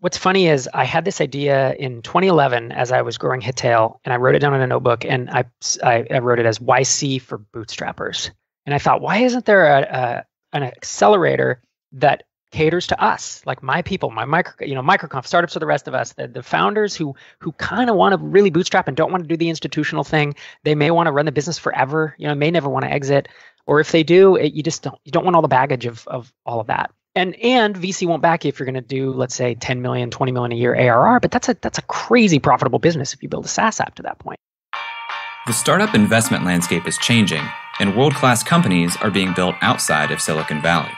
What's funny is I had this idea in 2011 as I was growing Hittail, and I wrote it down in a notebook, and I, I, I wrote it as YC for bootstrappers. And I thought, why isn't there a, a an accelerator that caters to us, like my people, my micro, you know, microconf startups are the rest of us, the, the founders who who kind of want to really bootstrap and don't want to do the institutional thing. They may want to run the business forever, you know, may never want to exit, or if they do, it, you just don't you don't want all the baggage of of all of that and and VC won't back you if you're going to do let's say 10 million, 20 million a year ARR, but that's a that's a crazy profitable business if you build a SaaS app to that point. The startup investment landscape is changing, and world-class companies are being built outside of Silicon Valley.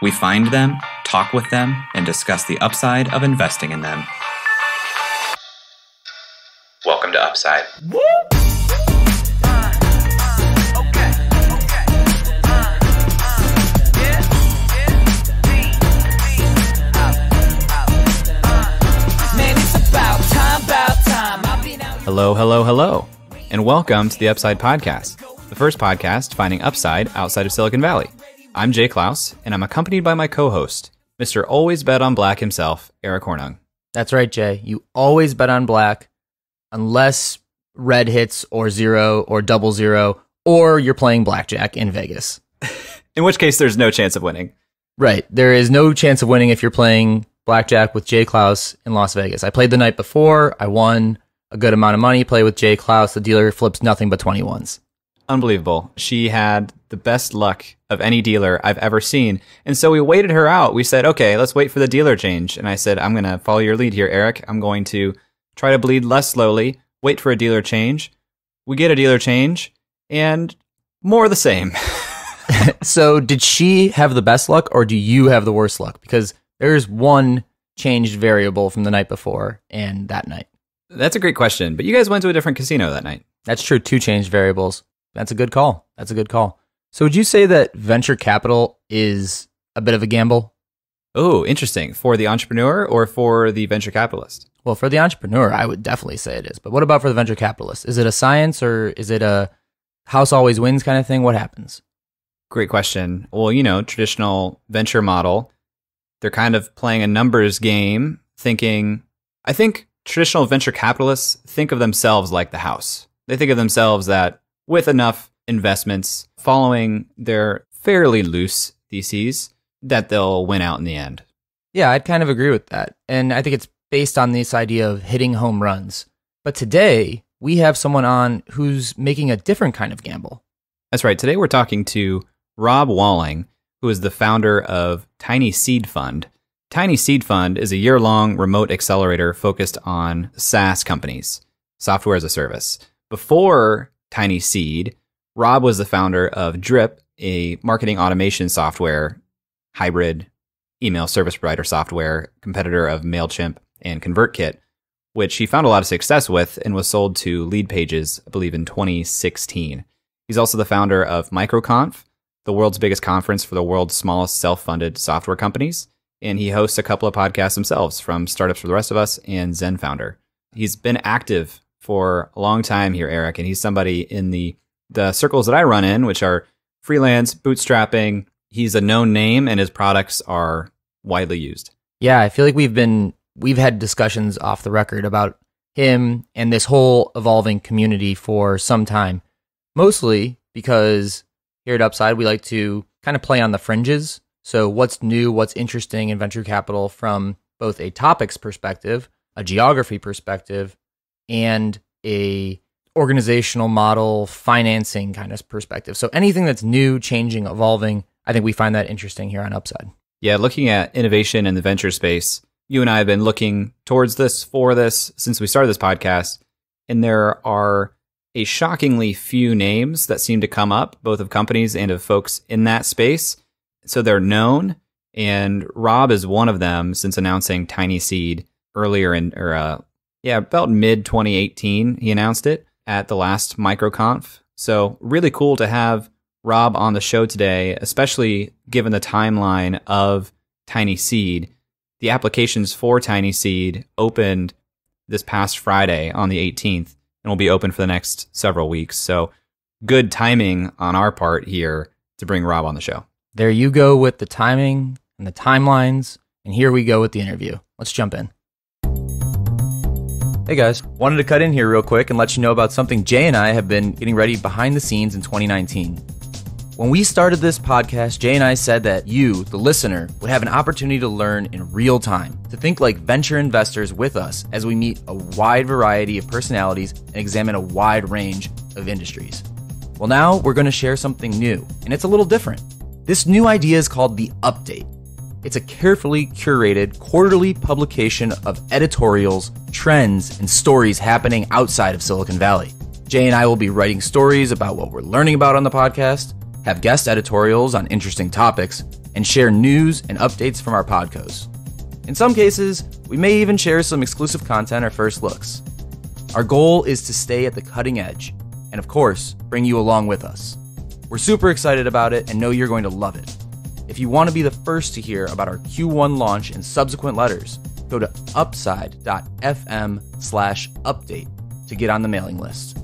We find them, talk with them, and discuss the upside of investing in them. Welcome to Upside. Woo! Hello, hello, hello, and welcome to the Upside Podcast, the first podcast finding upside outside of Silicon Valley. I'm Jay Clouse, and I'm accompanied by my co host, Mr. Always Bet on Black himself, Eric Hornung. That's right, Jay. You always bet on black unless red hits or zero or double zero, or you're playing blackjack in Vegas. in which case, there's no chance of winning. Right. There is no chance of winning if you're playing blackjack with Jay Clouse in Las Vegas. I played the night before. I won a good amount of money, play with Jay Clouse. The dealer flips nothing but 21s. Unbelievable. She had the best luck of any dealer I've ever seen. And so we waited her out. We said, okay, let's wait for the dealer change. And I said, I'm going to follow your lead here, Eric. I'm going to try to bleed less slowly, wait for a dealer change. We get a dealer change and more of the same. so did she have the best luck or do you have the worst luck? Because there's one changed variable from the night before and that night. That's a great question. But you guys went to a different casino that night. That's true. Two changed variables. That's a good call. That's a good call. So would you say that venture capital is a bit of a gamble? Oh, interesting. For the entrepreneur or for the venture capitalist? Well, for the entrepreneur, I would definitely say it is. But what about for the venture capitalist? Is it a science or is it a house always wins kind of thing? What happens? Great question. Well, you know, traditional venture model, they're kind of playing a numbers game, thinking, I think traditional venture capitalists think of themselves like the house. They think of themselves that with enough investments following their fairly loose theses, that they'll win out in the end. Yeah, I'd kind of agree with that. And I think it's based on this idea of hitting home runs. But today, we have someone on who's making a different kind of gamble. That's right. Today, we're talking to Rob Walling, who is the founder of TinySeed Fund, TinySeed Fund is a year long remote accelerator focused on SaaS companies, software as a service. Before TinySeed, Rob was the founder of Drip, a marketing automation software, hybrid email service provider software, competitor of MailChimp and ConvertKit, which he found a lot of success with and was sold to Leadpages, I believe, in 2016. He's also the founder of MicroConf, the world's biggest conference for the world's smallest self funded software companies and he hosts a couple of podcasts himself from Startups for the Rest of Us and Zen Founder. He's been active for a long time here, Eric, and he's somebody in the the circles that I run in, which are freelance, bootstrapping. He's a known name, and his products are widely used. Yeah, I feel like we've been we've had discussions off the record about him and this whole evolving community for some time. Mostly because here at Upside, we like to kind of play on the fringes so, what's new, what's interesting in venture capital from both a topics perspective, a geography perspective, and a organizational model financing kind of perspective. So, anything that's new, changing, evolving, I think we find that interesting here on Upside. Yeah, looking at innovation in the venture space, you and I have been looking towards this for this since we started this podcast, and there are a shockingly few names that seem to come up, both of companies and of folks in that space so they're known, and Rob is one of them since announcing TinySeed earlier in, or uh, yeah, about mid 2018. He announced it at the last MicroConf. So really cool to have Rob on the show today, especially given the timeline of TinySeed. The applications for TinySeed opened this past Friday on the 18th and will be open for the next several weeks. So good timing on our part here to bring Rob on the show. There you go with the timing and the timelines. And here we go with the interview. Let's jump in. Hey guys, wanted to cut in here real quick and let you know about something Jay and I have been getting ready behind the scenes in 2019. When we started this podcast, Jay and I said that you, the listener, would have an opportunity to learn in real time, to think like venture investors with us as we meet a wide variety of personalities and examine a wide range of industries. Well, now we're going to share something new, and it's a little different. This new idea is called The Update. It's a carefully curated quarterly publication of editorials, trends, and stories happening outside of Silicon Valley. Jay and I will be writing stories about what we're learning about on the podcast, have guest editorials on interesting topics, and share news and updates from our podcasts. In some cases, we may even share some exclusive content or first looks. Our goal is to stay at the cutting edge, and of course, bring you along with us. We're super excited about it and know you're going to love it. If you want to be the first to hear about our Q1 launch and subsequent letters, go to upside.fm slash update to get on the mailing list.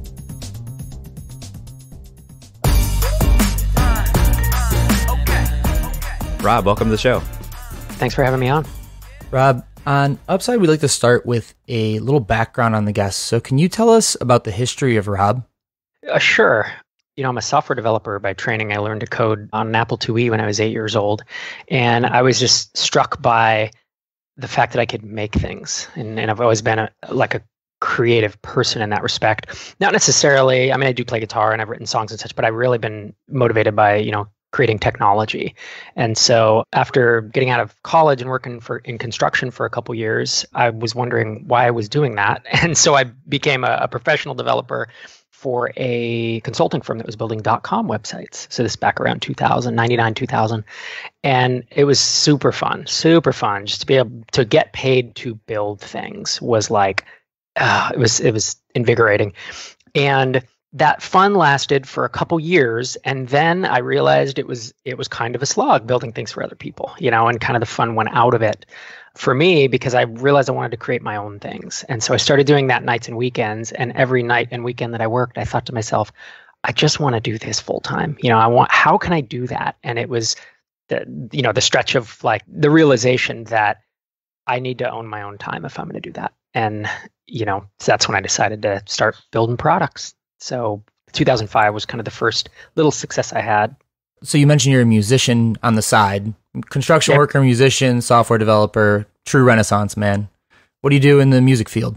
Rob, welcome to the show. Thanks for having me on. Rob, on Upside, we'd like to start with a little background on the guest. So, can you tell us about the history of Rob? Uh, sure. You know, I'm a software developer by training. I learned to code on an Apple IIe when I was eight years old. And I was just struck by the fact that I could make things. And, and I've always been a, like a creative person in that respect. Not necessarily, I mean, I do play guitar and I've written songs and such, but I've really been motivated by, you know, creating technology. And so after getting out of college and working for in construction for a couple years, I was wondering why I was doing that. And so I became a, a professional developer for a consulting firm that was building .com websites. So this back around 2000, 99, 2000. And it was super fun, super fun. Just to be able to get paid to build things was like, uh, it was, it was invigorating. And that fun lasted for a couple years and then i realized it was it was kind of a slog building things for other people you know and kind of the fun went out of it for me because i realized i wanted to create my own things. And so i started doing that nights and weekends and every night and weekend that i worked i thought to myself i just want to do this full time you know i want how can i do that? And it was the you know the stretch of like the realization that i need to own my own time if i'm going to do that. And you know so that's when i decided to start building products. So 2005 was kind of the first little success I had. So you mentioned you're a musician on the side, construction yep. worker, musician, software developer, true renaissance man. What do you do in the music field?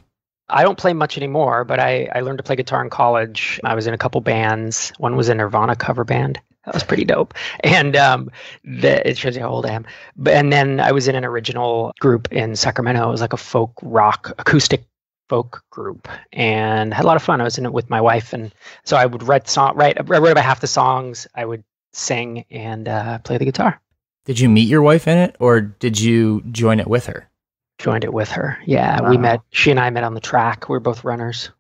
I don't play much anymore, but I, I learned to play guitar in college. I was in a couple bands. One was a Nirvana cover band. That was pretty dope. And um, the, it shows you how old I am. But, and then I was in an original group in Sacramento. It was like a folk rock acoustic folk group and had a lot of fun. I was in it with my wife, and so I would write song, write, I wrote about half the songs. I would sing and uh, play the guitar. Did you meet your wife in it, or did you join it with her? Joined it with her. Yeah, wow. we met. She and I met on the track. We are both runners.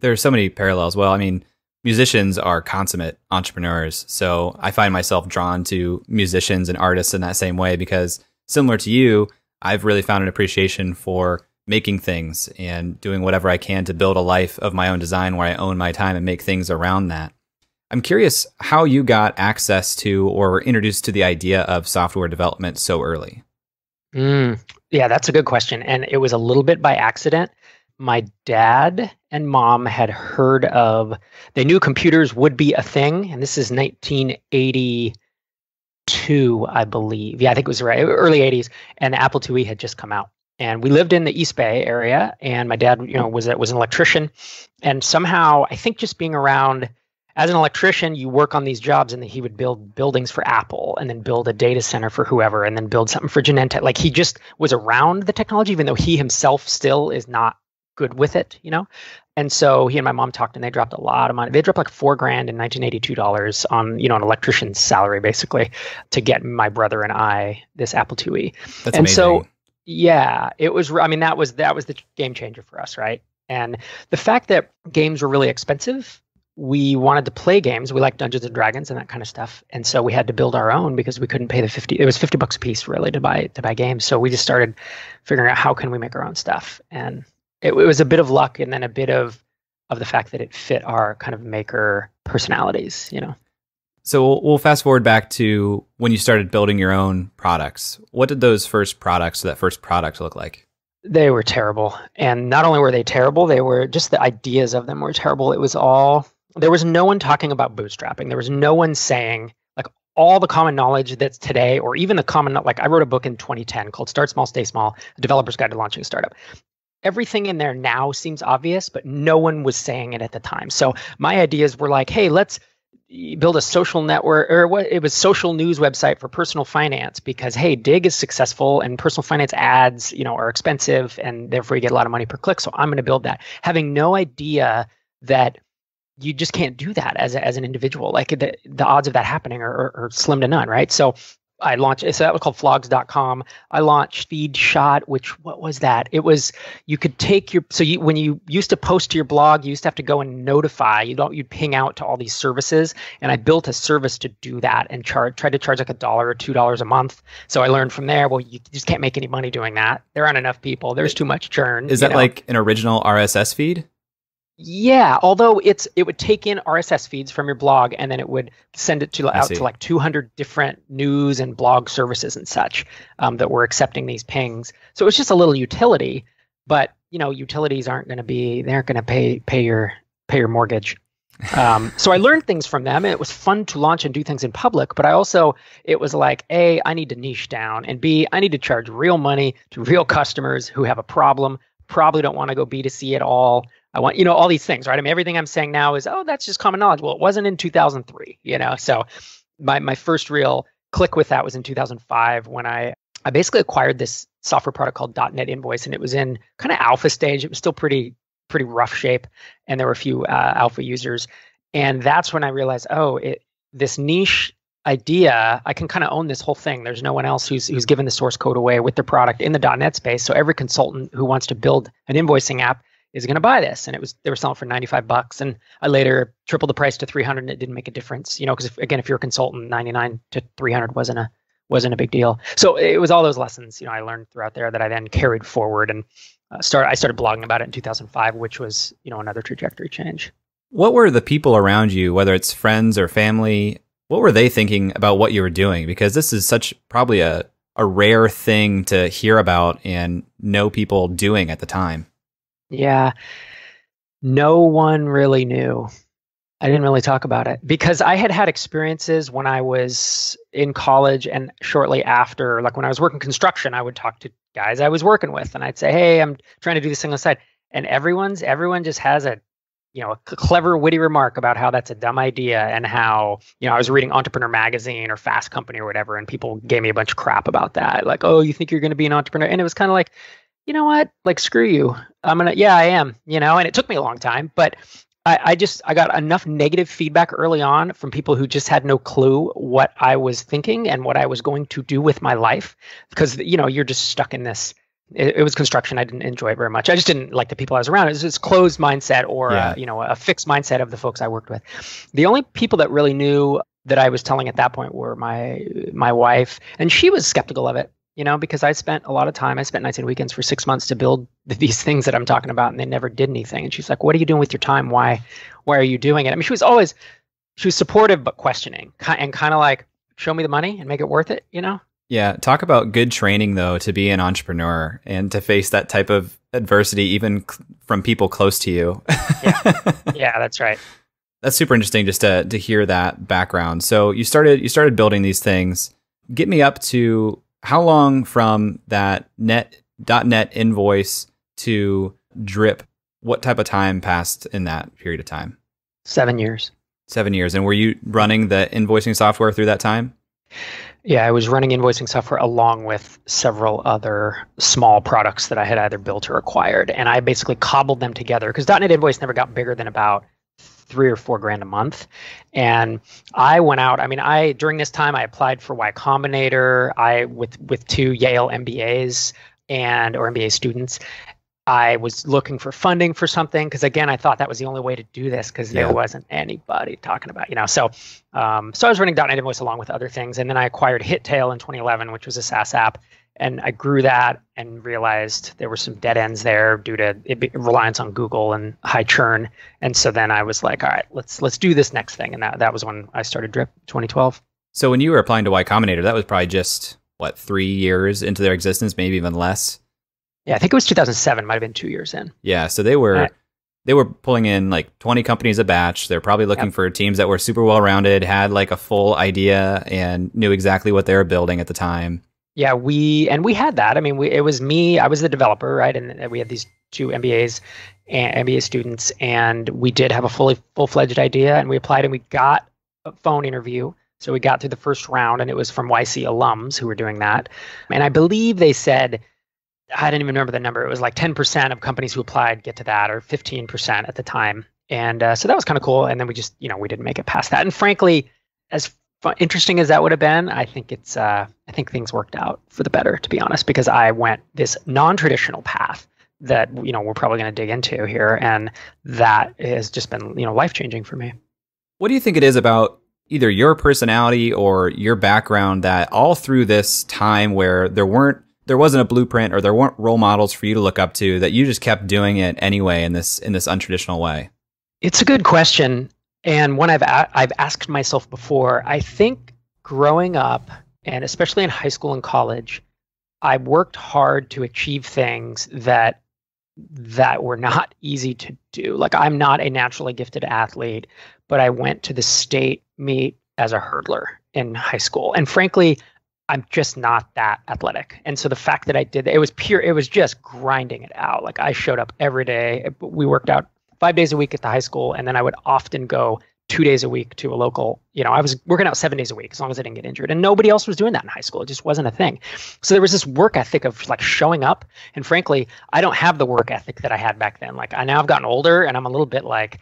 There are so many parallels. Well, I mean, musicians are consummate entrepreneurs, so I find myself drawn to musicians and artists in that same way because, similar to you, I've really found an appreciation for making things and doing whatever I can to build a life of my own design where I own my time and make things around that. I'm curious how you got access to or were introduced to the idea of software development so early. Mm, yeah, that's a good question. And it was a little bit by accident. My dad and mom had heard of, they knew computers would be a thing. And this is 1982, I believe. Yeah, I think it was right, early 80s. And the Apple IIe had just come out and we lived in the East Bay area. And my dad, you know, was was an electrician, and somehow I think just being around as an electrician, you work on these jobs, and he would build buildings for Apple, and then build a data center for whoever, and then build something for Genentech. Like he just was around the technology, even though he himself still is not good with it, you know. And so he and my mom talked, and they dropped a lot of money. They dropped like four grand in 1982 dollars on you know an electrician's salary, basically, to get my brother and I this Apple IIe. That's and amazing. so yeah, it was. I mean, that was that was the game changer for us, right? And the fact that games were really expensive, we wanted to play games. We like Dungeons and Dragons and that kind of stuff, and so we had to build our own because we couldn't pay the fifty. It was fifty bucks a piece, really, to buy to buy games. So we just started figuring out how can we make our own stuff, and it, it was a bit of luck, and then a bit of of the fact that it fit our kind of maker personalities, you know. So we'll, we'll, fast forward back to when you started building your own products. What did those first products, that first product look like? They were terrible. And not only were they terrible, they were just the ideas of them were terrible. It was all, there was no one talking about bootstrapping. There was no one saying, like, all the common knowledge that's today, or even the common, like, I wrote a book in 2010 called Start Small, Stay Small, A Developer's Guide to Launching a Startup. Everything in there now seems obvious, but no one was saying it at the time. So my ideas were like, hey, let's, build a social network or what it was social news website for personal finance because hey Digg is successful and personal finance ads you know are expensive and therefore you get a lot of money per click so i'm going to build that having no idea that you just can't do that as, a, as an individual like the, the odds of that happening are, are, are slim to none right so I launched so that was called flogs.com. I launched FeedShot, which what was that? It was you could take your so you when you used to post to your blog, you used to have to go and notify. You don't you'd ping out to all these services. And I built a service to do that and charge tried to charge like a dollar or two dollars a month. So I learned from there, well, you just can't make any money doing that. There aren't enough people. There's too much churn. Is that know? like an original RSS feed? Yeah, although it's it would take in RSS feeds from your blog and then it would send it to out to like 200 different news and blog services and such um, that were accepting these pings. So it was just a little utility, but you know utilities aren't going to be they aren't going to pay pay your pay your mortgage. Um, so I learned things from them. And it was fun to launch and do things in public, but I also it was like a I need to niche down and b I need to charge real money to real customers who have a problem. Probably don't want to go B2C at all I want, you know, all these things, right? I mean, everything I'm saying now is, oh, that's just common knowledge. Well, it wasn't in 2003, you know. So my my first real click with that was in 2005 when I I basically acquired this software product called .NET Invoice, and it was in kind of alpha stage. It was still pretty pretty rough shape, and there were a few uh, alpha users. And that's when I realized, oh, it this niche idea, I can kind of own this whole thing. There's no one else who's who's given the source code away with their product in the .NET space. So every consultant who wants to build an invoicing app is going to buy this? And it was they were selling for 95 bucks and i later tripled the price to 300 and it didn't make a difference you know because again if you're a consultant 99 to 300 wasn't a wasn't a big deal. So it was all those lessons you know i learned throughout there that i then carried forward and uh, started i started blogging about it in 2005 which was you know another trajectory change. What were the people around you whether it's friends or family what were they thinking about what you were doing? Because this is such probably a a rare thing to hear about and know people doing at the time yeah. No one really knew. I didn't really talk about it because I had had experiences when I was in college and shortly after, like when I was working construction, I would talk to guys I was working with and I'd say, Hey, I'm trying to do this thing on the side. And everyone's, everyone just has a, you know, a clever, witty remark about how that's a dumb idea and how, you know, I was reading Entrepreneur Magazine or Fast Company or whatever, and people gave me a bunch of crap about that. Like, oh, you think you're going to be an entrepreneur? And it was kind of like, you know what? Like, screw you. I'm gonna, yeah, I am. You know, and it took me a long time, but I, I just I got enough negative feedback early on from people who just had no clue what I was thinking and what I was going to do with my life, because you know you're just stuck in this. It, it was construction. I didn't enjoy it very much. I just didn't like the people I was around. It was this closed mindset or uh, yeah. a, you know a fixed mindset of the folks I worked with. The only people that really knew that I was telling at that point were my my wife, and she was skeptical of it you know, because I spent a lot of time, I spent nights and weekends for six months to build these things that I'm talking about, and they never did anything. And she's like, "What are you doing with your time? Why, why are you doing it?" I mean, she was always, she was supportive but questioning, and kind of like, "Show me the money and make it worth it," you know. Yeah, talk about good training though to be an entrepreneur and to face that type of adversity, even from people close to you. yeah. yeah, that's right. That's super interesting just to to hear that background. So you started you started building these things. Get me up to how long from that net .net invoice to drip? What type of time passed in that period of time? Seven years. Seven years. And were you running the invoicing software through that time? Yeah, I was running invoicing software along with several other small products that I had either built or acquired. And I basically cobbled them together because .NET Invoice never got bigger than about three or four grand a month. And I went out. I mean, I during this time I applied for Y Combinator. I with with two Yale MBAs and or MBA students. I was looking for funding for something because again I thought that was the only way to do this because yeah. there wasn't anybody talking about you know so um, so I was running .NET Invoice along with other things and then I acquired HitTail in 2011 which was a SaaS app and I grew that and realized there were some dead ends there due to it, reliance on Google and high churn. And so then I was like, all right, let's let's do this next thing. And that that was when I started Drip 2012. So when you were applying to Y Combinator, that was probably just what three years into their existence, maybe even less. Yeah, I think it was 2007. Might have been two years in. Yeah, so they were Right. they were pulling in like 20 companies a batch. They're probably looking Yep. for teams that were super well rounded, had like a full idea, and knew exactly what they were building at the time. Yeah, we and we had that. I mean, we, it was me. I was the developer, right? And we had these two MBAs, and MBA students, and we did have a fully full fledged idea, and we applied, and we got a phone interview. So we got through the first round, and it was from YC alums who were doing that. And I believe they said, I didn't even remember the number. It was like 10% of companies who applied get to that, or 15% at the time. And uh, so that was kind of cool. And then we just, you know, we didn't make it past that. And frankly, as fun, interesting as that would have been, I think it's, uh, I think things worked out for the better, to be honest, because I went this non-traditional path that you know we're probably going to dig into here, and that has just been, you know, life changing for me. What do you think it is about either your personality or your background that all through this time where there weren't there wasn't a blueprint or there weren't role models for you to look up to that you just kept doing it anyway in this in this untraditional way? It's a good question, and one I've a- I've asked myself before. I think growing up, and especially in high school and college, I worked hard to achieve things that that were not easy to do. Like I'm not a naturally gifted athlete, but I went to the state meet as a hurdler in high school, and frankly. I'm just not that athletic. And so the fact that I did it was pure, it was just grinding it out. Like I showed up every day. We worked out five days a week at the high school, and then I would often go two days a week to a local. You know, I was working out seven days a week as long as I didn't get injured, and nobody else was doing that in high school. It just wasn't a thing. So there was this work ethic of like showing up, and frankly, I don't have the work ethic that I had back then. Like I now I've gotten older, and I'm a little bit like,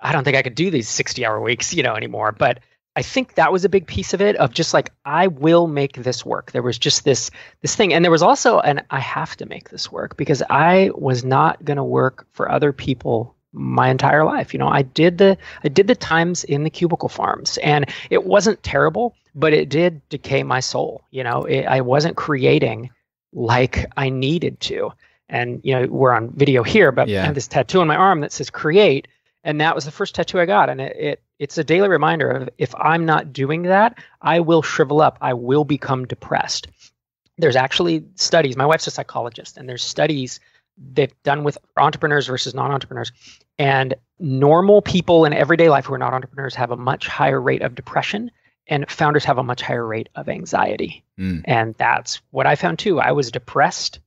I don't think I could do these 60 hour weeks, you know, anymore. But I think that was a big piece of it of just like I will make this work. There was just this this thing and there was also an I have to make this work because I was not going to work for other people my entire life. You know, I did the I did the times in the cubicle farms and it wasn't terrible, but it did decay my soul. You know, it, I wasn't creating like I needed to. And you know, we're on video here, but Yeah. I have this tattoo on my arm that says create and that was the first tattoo I got and it, it it's a daily reminder of if I'm not doing that, I will shrivel up. I will become depressed. There's actually studies. My wife's a psychologist, and there's studies they've done with entrepreneurs versus non-entrepreneurs. And normal people in everyday life who are not entrepreneurs have a much higher rate of depression, and founders have a much higher rate of anxiety. Mm. And that's what I found too. I was depressed,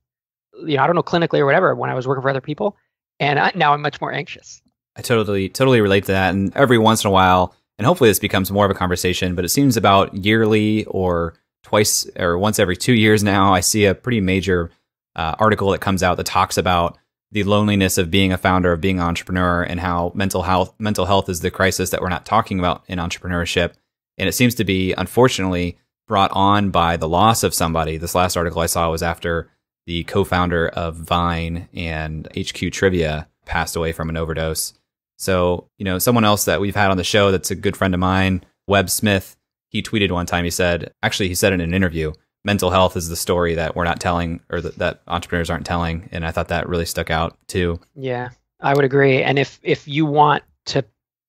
you know, I don't know clinically or whatever when I was working for other people, and I, now I'm much more anxious. I totally totally relate to that. And every once in a while, and hopefully this becomes more of a conversation, but it seems about yearly or twice or once every two years now, I see a pretty major uh, article that comes out that talks about the loneliness of being a founder, of being an entrepreneur, and how mental health mental health is the crisis that we're not talking about in entrepreneurship. And it seems to be unfortunately brought on by the loss of somebody. This last article I saw was after the co-founder of Vine and HQ Trivia passed away from an overdose. So, you know, someone else that we've had on the show that's a good friend of mine, Web Smith, he tweeted one time, he said, actually, he said in an interview, mental health is the story that we're not telling or that, that entrepreneurs aren't telling. And I thought that really stuck out too. Yeah, I would agree. And if if you want to,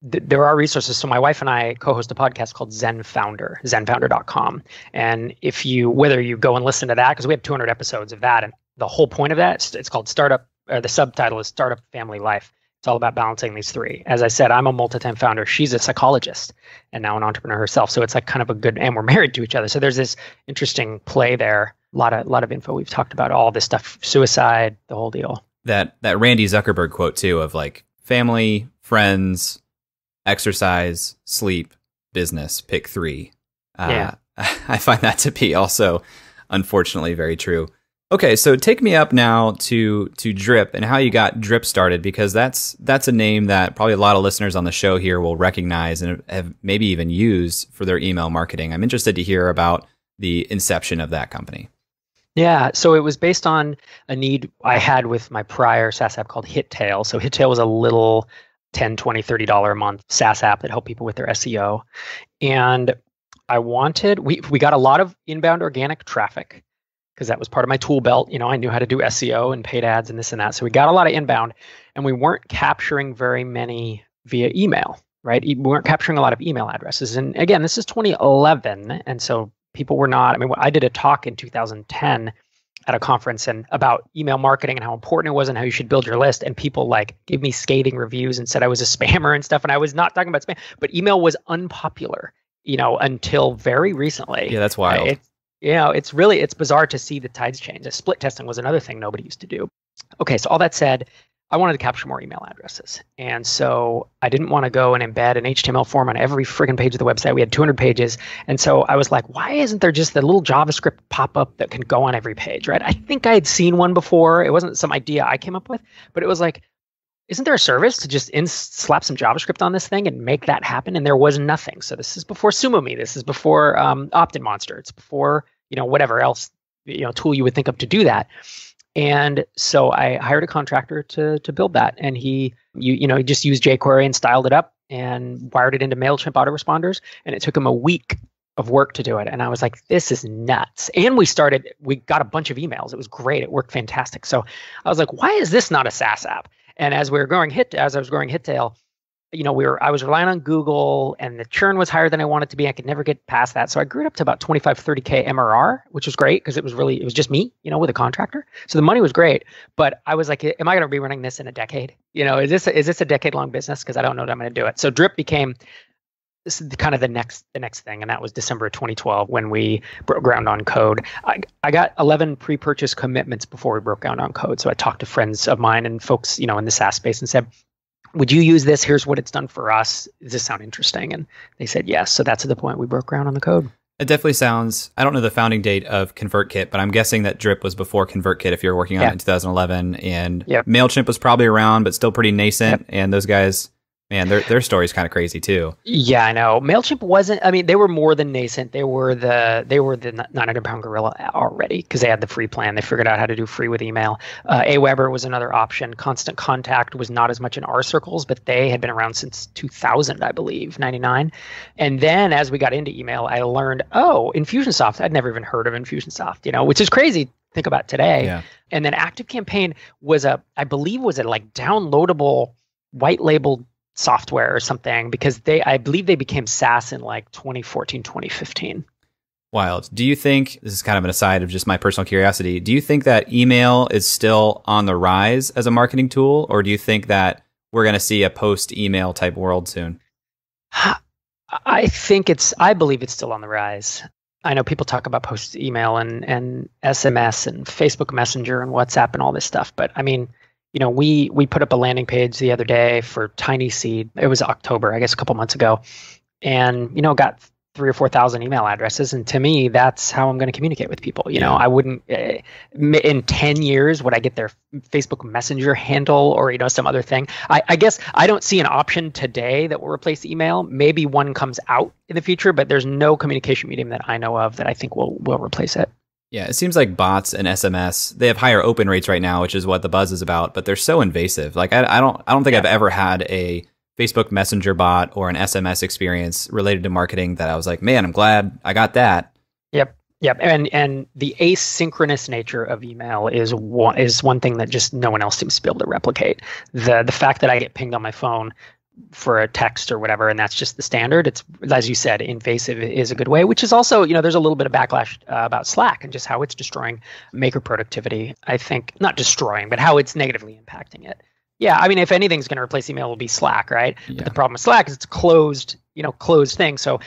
th- there are resources. So my wife and I co-host a podcast called Zen Founder, ZenFounder.com. And if you whether you go and listen to that, because we have 200 episodes of that, and the whole point of that, it's, it's called Startup. Or the subtitle is Startup Family Life. It's all about balancing these three. As I said, I'm a multi-time founder. She's a psychologist and now an entrepreneur herself. So it's like kind of a good, and we're married to each other. So there's this interesting play there. A lot of, lot of info. We've talked about all this stuff, suicide, the whole deal. That that Randi Zuckerberg quote too of like family, friends, exercise, sleep, business, pick three. Uh, Yeah. I find that to be also unfortunately very true. Okay, so take me up now to to Drip and how you got Drip started because that's that's a name that probably a lot of listeners on the show here will recognize and have maybe even used for their email marketing. I'm interested to hear about the inception of that company. Yeah, so it was based on a need I had with my prior SaaS app called HitTail. So HitTail was a little 10, 20, 30 dollar a month SaaS app that helped people with their SEO. And I wanted we we got a lot of inbound organic traffic because that was part of my tool belt. You know, I knew how to do SEO and paid ads and this and that. So we got a lot of inbound and we weren't capturing very many via email, right? We weren't capturing a lot of email addresses. And again, this is 2011 and so people were not i mean i did a talk in 2010 at a conference and about email marketing and how important it was and how you should build your list. And people like gave me scathing reviews and said I was a spammer and stuff. And I was not talking about spam, but email was unpopular, you know, until very recently. Yeah, that's wild. It's, you know, it's really it's bizarre to see the tides change. split testing was another thing nobody used to do. Okay, so all that said, I wanted to capture more email addresses. And so I didn't want to go and embed an HTML form on every friggin' page of the website. We had 200 pages. And so I was like, why isn't there just the little JavaScript pop up that can go on every page, right? I think I had seen one before. It wasn't some idea I came up with, but it was like, isn't there a service to just in- slap some JavaScript on this thing and make that happen? And there was nothing. So this is before SumoMe. This is before um, OptinMonster. It's before, you know, whatever else, you know, tool you would think of to do that. And so I hired a contractor to to build that, and he you you know he just used jQuery and styled it up and wired it into Mailchimp autoresponders, and it took him a week of work to do it. And I was like, this is nuts. And we started, we got a bunch of emails. It was great. It worked fantastic. So I was like, why is this not a SaaS app? And as we were growing hit, as I was growing Hittail, you know, we were I was relying on Google and the churn was higher than I wanted to be. I could never get past that. So I grew it up to about 25, 30K MRR, which was great because it was really, it was just me, you know, with a contractor. So the money was great. But I was like, am I going to be running this in a decade? You know, is this, is this a decade long business? Because I don't know that I'm going to do it. So Drip became this is kind of the next the next thing and that was december of 2012 when we broke ground on code I, I got 11 pre-purchase commitments before we broke ground on code so i talked to friends of mine and folks you know in the saas space and said would you use this? Here's what it's done for us. Does this sound interesting? And they said yes. So that's at the point we broke ground on the code. It definitely sounds. I don't know the founding date of ConvertKit, but I'm guessing that Drip was before ConvertKit. If you're working on yeah. it in 2011, and yep. Mailchimp was probably around, but still pretty nascent. Yep. And those guys Man, their their story's kind of crazy too. Yeah, I know. Mailchimp wasn't. I mean, they were more than nascent. They were the they were the 900 pound gorilla already because they had the free plan. They figured out how to do free with email. Uh, Aweber was another option. Constant Contact was not as much in our circles, but they had been around since 2000, I believe, 99. And then as we got into email, I learned, oh, Infusionsoft. I'd never even heard of Infusionsoft. You know, which is crazy think about today. Yeah. And then Active Campaign was a, I believe, was a like downloadable white labeled software or something because they I believe they became SaaS in like 2014 2015. Wild. Do you think this is kind of an aside of just my personal curiosity? Do you think that email is still on the rise as a marketing tool or do you think that we're going to see a post email type world soon? I think it's I believe it's still on the rise. I know people talk about post email and and SMS and Facebook Messenger and WhatsApp and all this stuff, but I mean, you know, we we put up a landing page the other day for TinySeed. It was October, I guess, a couple months ago, and you know, got three or four thousand email addresses. And to me, that's how I'm going to communicate with people. You yeah. know, I wouldn't uh, in ten years would I get their Facebook Messenger handle or you know some other thing. I, I guess I don't see an option today that will replace email. Maybe one comes out in the future, but there's no communication medium that I know of that I think will will replace it. Yeah, it seems like bots and SMS they have higher open rates right now, which is what the buzz is about. But they're so invasive. Like I, I don't I don't think yeah. I've ever had a Facebook Messenger bot or an SMS experience related to marketing that I was like, man, I'm glad I got that. Yep. Yep, and and the asynchronous nature of email is one is one thing that just no one else seems to be able to replicate. The the fact that I get pinged on my phone for a text or whatever, and that's just the standard. It's as you said, invasive is a good way. Which is also, you know, there's a little bit of backlash uh, about Slack and just how it's destroying maker productivity. I think not destroying, but how it's negatively impacting it. Yeah, I mean, if anything's going to replace email, will be Slack, right? Yeah. But the problem with Slack is it's closed, you know, closed thing. So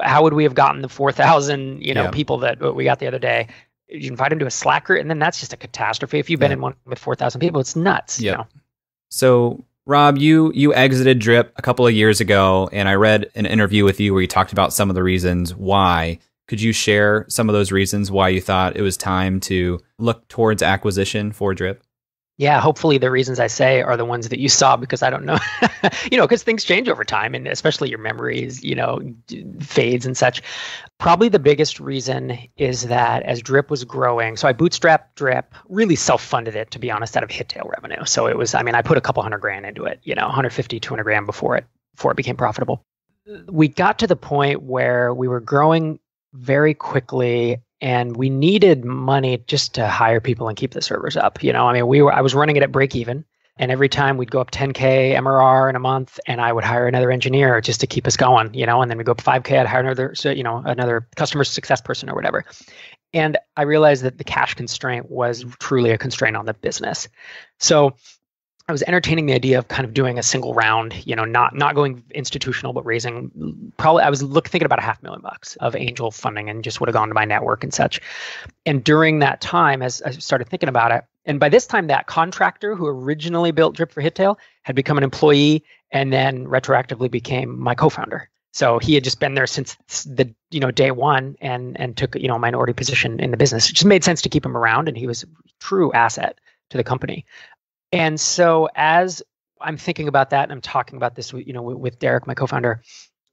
how would we have gotten the four thousand, you know, yeah. people that we got the other day? You invite them to a Slack group, and then that's just a catastrophe. If you've been yeah. in one with four thousand people, it's nuts. Yeah. You know? So Rob, you you exited Drip a couple of years ago, and I read an interview with you where you talked about some of the reasons why. Could you share some of those reasons why you thought it was time to look towards acquisition for Drip? Yeah, hopefully the reasons I say are the ones that you saw because I don't know, you know, because things change over time and especially your memories, you know, fades and such. Probably the biggest reason is that as Drip was growing, so I bootstrapped Drip, really self funded it, to be honest, out of Hittail revenue. So it was, I mean, I put a couple hundred grand into it, you know, 150, 200 grand before it, before it became profitable. We got to the point where we were growing very quickly and we needed money just to hire people and keep the servers up. You know, I mean, we were I was running it at break even. And every time we'd go up 10K MRR in a month and I would hire another engineer just to keep us going, you know, and then we go up 5K, I'd hire another, so, you know, another customer success person or whatever. And I realized that the cash constraint was truly a constraint on the business. So I was entertaining the idea of kind of doing a single round, you know, not not going institutional, but raising probably I was look thinking about a half million bucks of angel funding and just would have gone to my network and such. And during that time, as I started thinking about it, and by this time that contractor who originally built Drip for Hittail had become an employee and then retroactively became my co-founder. So he had just been there since the you know day one and and took you know a minority position in the business. It just made sense to keep him around, and he was a true asset to the company. And so as I'm thinking about that, and I'm talking about this, you know, with Derek, my co-founder,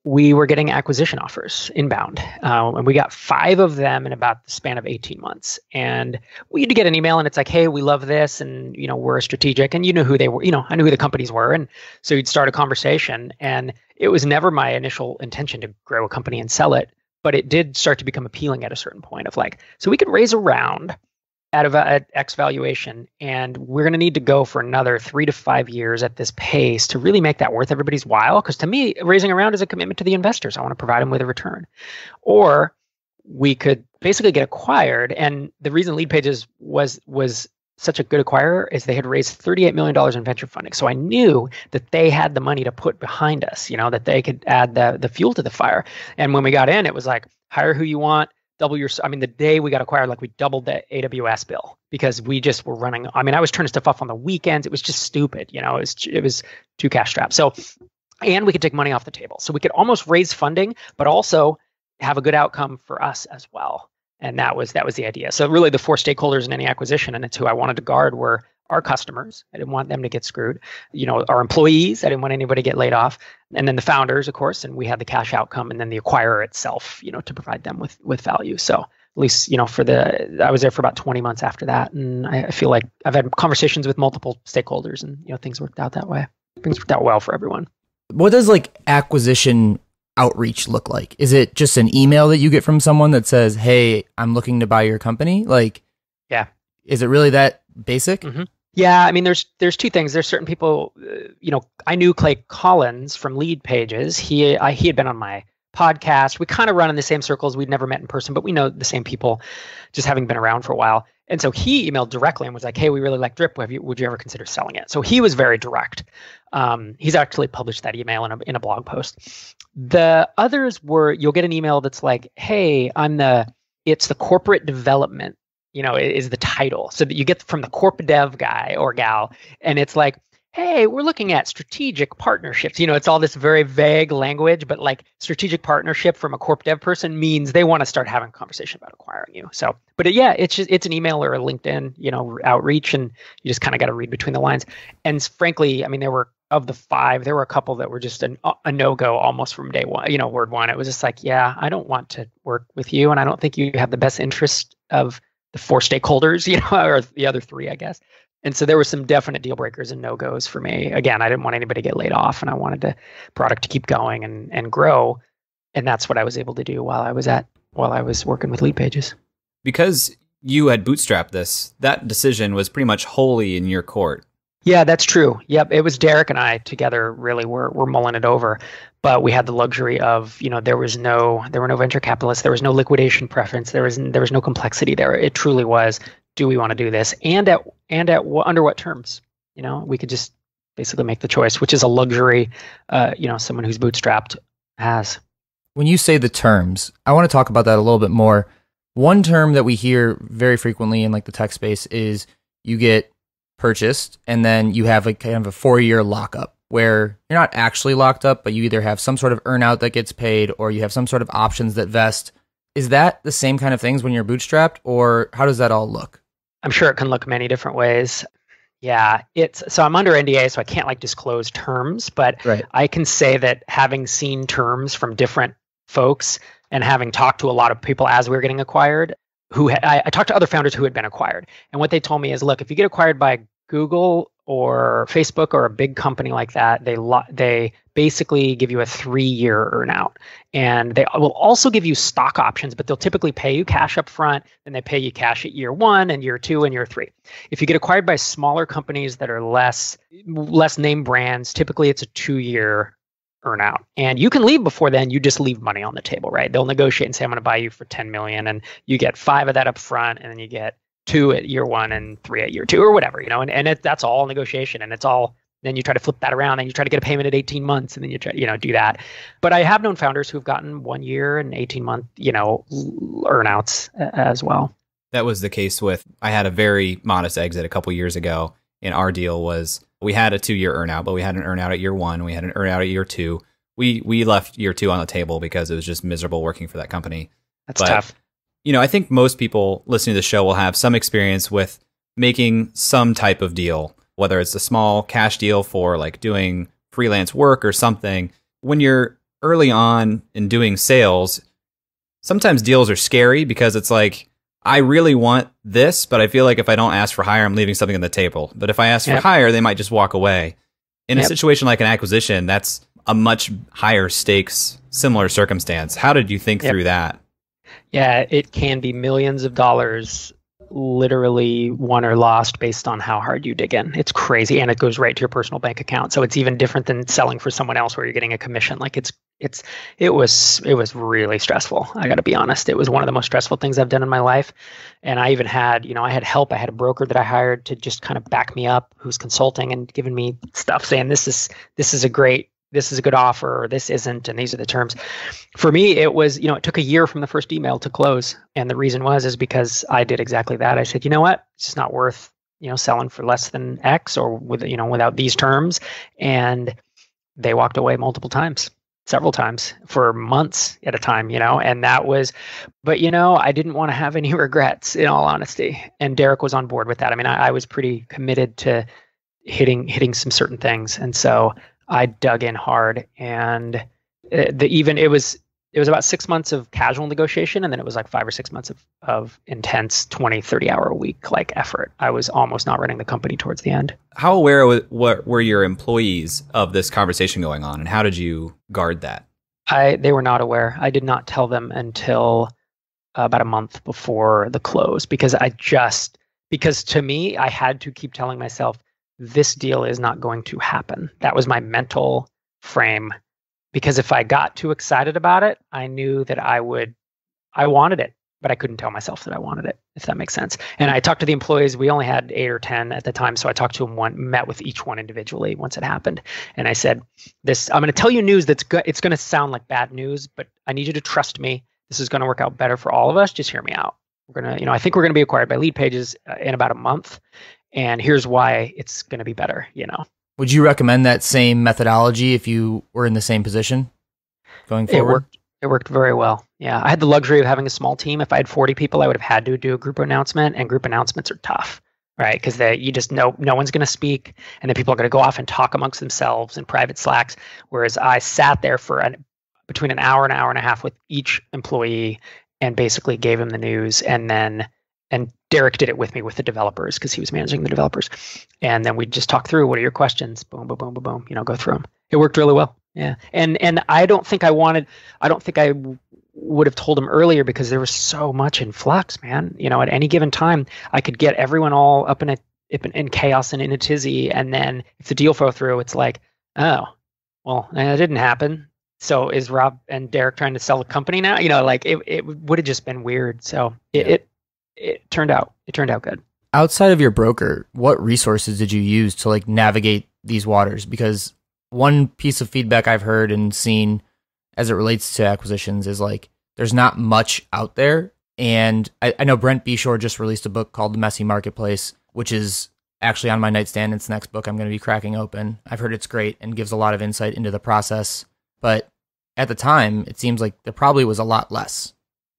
we were getting acquisition offers inbound, uh, and we got five of them in about the span of 18 months. And we had to get an email, and it's like, "Hey, we love this, and you know, we're strategic." And you know who they were, you know, I knew who the companies were, and so you'd start a conversation. And it was never my initial intention to grow a company and sell it, but it did start to become appealing at a certain point of like, so we could raise a round at, a, at X valuation, and we're going to need to go for another three to five years at this pace to really make that worth everybody's while. Because to me, raising around is a commitment to the investors. I want to provide them with a return. Or we could basically get acquired. And the reason Leadpages was was such a good acquirer is they had raised $38 million in venture funding. So I knew that they had the money to put behind us, you know, that they could add the, the fuel to the fire. And when we got in, it was like, hire who you want, double your i mean the day we got acquired like we doubled the aws bill because we just were running i mean i was turning stuff off on the weekends. It was just stupid you know it was it was too cash strapped. So and we could take money off the table. So we could almost raise funding but also have a good outcome for us as well. And that was that was the idea. So really the four stakeholders in any acquisition and it's who i wanted to guard were our customers. I didn't want them to get screwed. You know, our employees. I didn't want anybody to get laid off. And then the founders, of course, and we had the cash outcome, and then the acquirer itself. You know, to provide them with with value. So at least you know for the I was there for about 20 months after that, and I, feel like I've had conversations with multiple stakeholders, and you know things worked out that way. Things worked out well for everyone. What does like acquisition outreach look like? Is it just an email that you get from someone that says, "Hey, I'm looking to buy your company"? Like, yeah, is it really that basic? Mm-hmm. Yeah, I mean, there's there's two things. There's certain people, uh, you know, I knew Clay Collins from Leadpages. He I, he had been on my podcast. We kind of run in the same circles. We'd never met in person, but we know the same people, just having been around for a while. And so he emailed directly and was like, "Hey, we really like Drip. You, would you ever consider selling it?" So he was very direct. Um, he's actually published that email in a in a blog post. The others were you'll get an email that's like, "Hey, I'm the it's the corporate development you know, is the title. So that you get from the corp dev guy or gal, and it's like, hey, we're looking at strategic partnerships. You know, it's all this very vague language, but like strategic partnership from a corp dev person means they want to start having a conversation about acquiring you. So, but it, yeah, it's just it's an email or a LinkedIn, you know, outreach, and you just kind of got to read between the lines. And frankly, I mean, there were of the five, there were a couple that were just an, a no go almost from day one. You know, word one, it was just like, yeah, I don't want to work with you, and I don't think you have the best interest of the four stakeholders, you know, or the other three, I guess. And so there were some definite deal breakers and no goes for me. Again, I didn't want anybody to get laid off, and I wanted the product to keep going and and grow. And that's what I was able to do while I was at while I was working with Leadpages. Because you had bootstrapped this, that decision was pretty much wholly in your court. Yeah, that's true. Yep, it was Derek and I together really were were mulling it over, but we had the luxury of you know there was no there were no venture capitalists, there was no liquidation preference, there was there was no complexity there. It truly was, do we want to do this, and at and at under what terms? You know, we could just basically make the choice, which is a luxury, uh, you know, someone who's bootstrapped has. When you say the terms, I want to talk about that a little bit more. One term that we hear very frequently in like the tech space is you get purchased, and then you have like kind of a four year lockup where you're not actually locked up, but you either have some sort of earnout that gets paid or you have some sort of options that vest. Is that the same kind of things when you're bootstrapped, or how does that all look? I'm sure it can look many different ways. Yeah, it's so I'm under NDA, so I can't like disclose terms, but right. I can say that having seen terms from different folks and having talked to a lot of people as we were getting acquired, who I, I talked to other founders who had been acquired, and what they told me is, look, if you get acquired by Google or Facebook or a big company like that, they lo- they basically give you a three year earnout, and they will also give you stock options, but they'll typically pay you cash up front, and they pay you cash at year one and year two and year three. If you get acquired by smaller companies that are less less name brands, typically it's a two year earnout, and you can leave before then. You just leave money on the table, right? They'll negotiate and say, "I'm going to buy you for 10 million," and you get five of that up front, and then you get two at year one and three at year two or whatever, you know, and, and it, that's all negotiation and it's all, then you try to flip that around and you try to get a payment at 18 months and then you try, you know, do that. But I have known founders who've gotten one year and 18 month, you know, earnouts as well. That was the case with, I had a very modest exit a couple years ago and our deal was we had a two year earnout, but we had an earnout at year one. We had an earnout at year two. We, we left year two on the table because it was just miserable working for that company. That's but tough you know, I think most people listening to the show will have some experience with making some type of deal, whether it's a small cash deal for like doing freelance work or something. When you're early on in doing sales, sometimes deals are scary because it's like, I really want this, but I feel like if I don't ask for higher, I'm leaving something on the table. But if I ask yep. for higher, they might just walk away. In yep. a situation like an acquisition, that's a much higher stakes, similar circumstance. How did you think yep. through that? Yeah, it can be millions of dollars literally won or lost based on how hard you dig in. It's crazy and it goes right to your personal bank account. So it's even different than selling for someone else where you're getting a commission. Like it's it's it was it was really stressful. I got to be honest. It was one of the most stressful things I've done in my life. And I even had, you know, I had help. I had a broker that I hired to just kind of back me up who's consulting and giving me stuff saying this is this is a great this is a good offer or this isn't and these are the terms. For me it was you know it took a year from the first email to close. And the reason was is because i did exactly that. I said you know what? It's just not worth you know selling for less than x or with you know without these terms. And they walked away multiple times several times for months at a time you know and that was but you know i didn't want to have any regrets in all honesty. And derek was on board with that. I mean i, I was pretty committed to hitting hitting some certain things. And so I dug in hard, and uh, the even it was it was about six months of casual negotiation and then it was like five or six months of, of intense 20 30 hour a week like effort. I was almost not running the company towards the end. How aware were, what were your employees of this conversation going on and how did you guard that? I they were not aware. I did not tell them until about a month before the close because i just because to me i had to keep telling myself this deal is not going to happen. That was my mental frame because if I got too excited about it, I knew that I would, I wanted it, but I couldn't tell myself that I wanted it, if that makes sense. And I talked to the employees. We only had eight or 10 at the time. So I talked to them one, met with each one individually once it happened. And I said, this, I'm going to tell you news that's good. It's going to sound like bad news, but I need you to trust me. This is going to work out better for all of us. Just hear me out. We're going to, you know, I think we're going to be acquired by Leadpages uh, in about a month and here's why it's going to be better you know? Would you recommend that same methodology if you were in the same position going forward? it worked it worked very well yeah. I had the luxury of having a small team. If i had 40 people i would have had to do a group announcement and group announcements are tough right? Because that you just know no one's going to speak and then people are going to go off and talk amongst themselves in private slacks whereas i sat there for an, between an hour and an hour and a half with each employee and basically gave them the news and then and Derek did it with me with the developers because he was managing the developers. And then we just talk through what are your questions? Boom, boom, boom, boom, boom. You know, go through them. It worked really well. Yeah. And and I don't think I wanted. I don't think I would have told him earlier because there was so much in flux, man. You know, at any given time, I could get everyone all up in a in, in chaos and in a tizzy, and then if the deal fell through, it's like, oh, well, eh, that didn't happen. So is Rob and Derek trying to sell the company now? You know, like it, it would have just been weird. So it, yeah. it it turned out it turned out good. Outside of your broker, what resources did you use to like navigate these waters? Because one piece of feedback I've heard and seen as it relates to acquisitions is like there's not much out there. And I, I know Brent Beshore just released a book called The Messy Marketplace, which is actually on my nightstand. It's the next book I'm going to be cracking open. I've heard it's great and gives a lot of insight into the process. But at the time, it seems like there probably was a lot less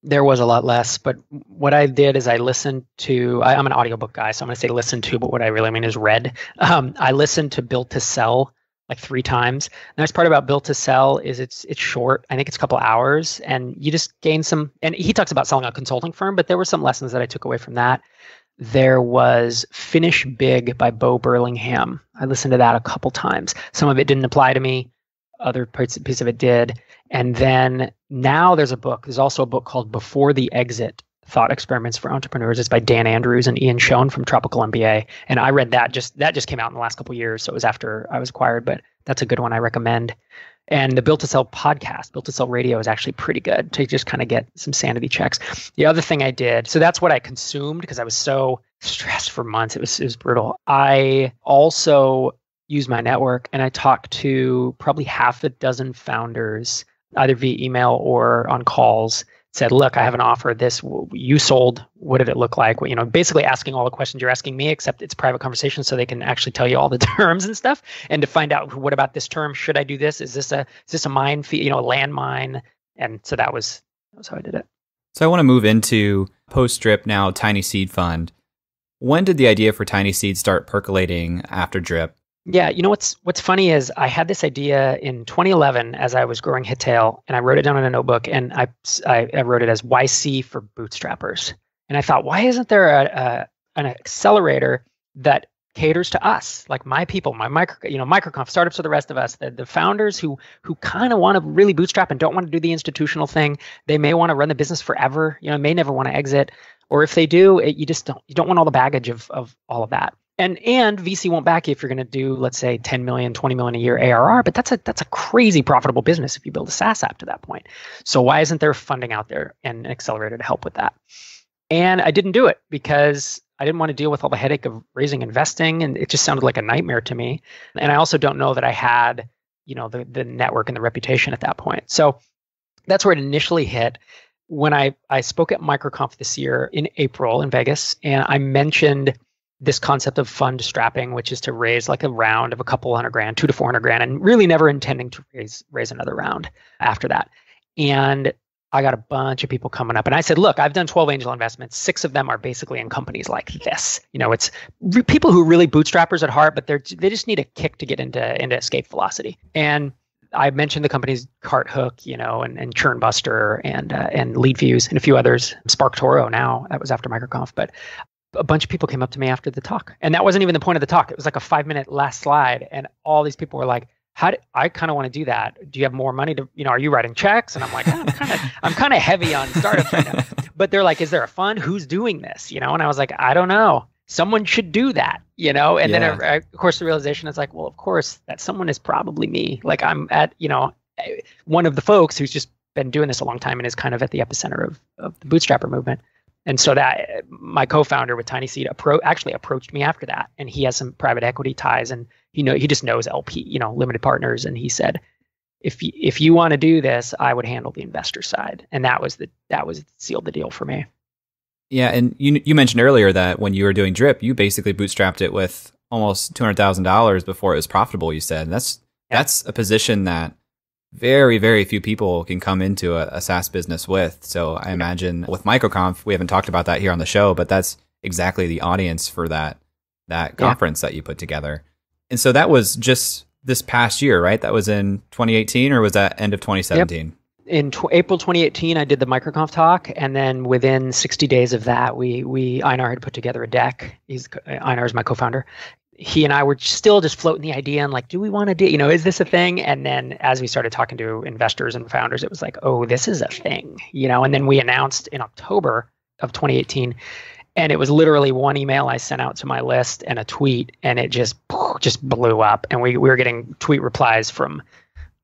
there was a lot less but what i did is i listened to I, am an audiobook guy so i'm going to say listen to but what i really mean is read. Um, i listened to built to sell like three times. The nice part about built to sell is it's it's short. I think it's a couple hours and you just gain some and he talks about selling a consulting firm but there were some lessons that i took away from that. There was Finish Big by Bo Burlingham. I listened to that a couple times. Some of it didn't apply to me, other piece of it did. And then now there's a book. There's also a book called Before the Exit Thought Experiments for Entrepreneurs. It's by Dan Andrews and Ian Schoen from Tropical MBA. And I read that just that just came out in the last couple years, so it was after I was acquired, but that's a good one I recommend. And the Built to Sell podcast, Built to Sell radio is actually pretty good to just kind of get some sanity checks. The other thing I did, so that's what I consumed because I was so stressed for months. It was it was brutal. I also used my network and I talked to probably half a dozen founders, either via email or on calls said, "Look, I have an offer. This you sold. What did it look like?" You know, basically asking all the questions you're asking me, except it's private conversation, so they can actually tell you all the terms and stuff, and to find out what about this term? Should I do this? Is this a is this a mine fee? You know, a landmine? And so that was that was how I did it. So I want to move into post drip now. TinySeed Fund. When did the idea for TinySeed start percolating after drip? Yeah, you know what's what's funny is I had this idea in 2011 as I was growing Hittail, and I wrote it down in a notebook, and I I, I wrote it as YC for bootstrappers, and I thought, why isn't there a, a an accelerator that caters to us, like my people, my micro, you know, microconf Startups for the Rest of Us, the, the founders who who kind of want to really bootstrap and don't want to do the institutional thing. They may want to run the business forever, you know, may never want to exit, or if they do, it, you just don't you don't want all the baggage of of all of that and and VC won't back you if you're going to do let's say 10 million, 20 million a year ARR, but that's a that's a crazy profitable business if you build a SaaS app to that point. So why isn't there funding out there and an accelerator to help with that? And I didn't do it because I didn't want to deal with all the headache of raising investing and it just sounded like a nightmare to me. And I also don't know that I had, you know, the the network and the reputation at that point. So that's where it initially hit when I I spoke at MicroConf this year in April in Vegas and I mentioned this concept of fund strapping, which is to raise like a round of a couple hundred grand, two to four hundred grand, and really never intending to raise raise another round after that. And I got a bunch of people coming up, and I said, "Look, I've done 12 angel investments. Six of them are basically in companies like this. You know, it's re- people who really bootstrappers at heart, but they're they just need a kick to get into into escape velocity." And I mentioned the companies Carthook, you know, and, and Churnbuster and uh, and LeadFuse and a few others. SparkToro now that was after MicroConf, but a bunch of people came up to me after the talk, and that wasn't even the point of the talk. It was like a five minute last slide, and all these people were like, "How do I kind of want to do that? Do you have more money to, you know, are you writing checks?" And I'm like, I'm kind of, I'm kind of heavy on startups right now. But they're like, "Is there a fund? Who's doing this?" You know, and I was like, I don't know. Someone should do that, you know. And yeah. then, uh, of course, the realization is like, well, of course, that someone is probably me. Like I'm at, you know, one of the folks who's just been doing this a long time and is kind of at the epicenter of, of the bootstrapper movement. And so that my co-founder with TinySeed appro- actually approached me after that, and he has some private equity ties, and he know he just knows LP, you know, limited partners, and he said, if you, if you want to do this, I would handle the investor side, and that was the that was sealed the deal for me. Yeah, and you you mentioned earlier that when you were doing Drip, you basically bootstrapped it with almost two hundred thousand dollars before it was profitable. You said that's yeah. that's a position that very, very few people can come into a, a SaaS business with. So I imagine with MicroConf, we haven't talked about that here on the show, but that's exactly the audience for that that conference yeah. that you put together. And so that was just this past year, right? That was in 2018 or was that end of 2017? Yep. In tw- April 2018, I did the MicroConf talk, and then within 60 days of that, we we Einar had put together a deck. He's Einar is my co-founder, he and I were still just floating the idea and like, do we want to do, you know, is this a thing? And then as we started talking to investors and founders, it was like, oh, this is a thing, you know. And then we announced in October of 2018, and it was literally one email I sent out to my list and a tweet, and it just just blew up. And we, we were getting tweet replies from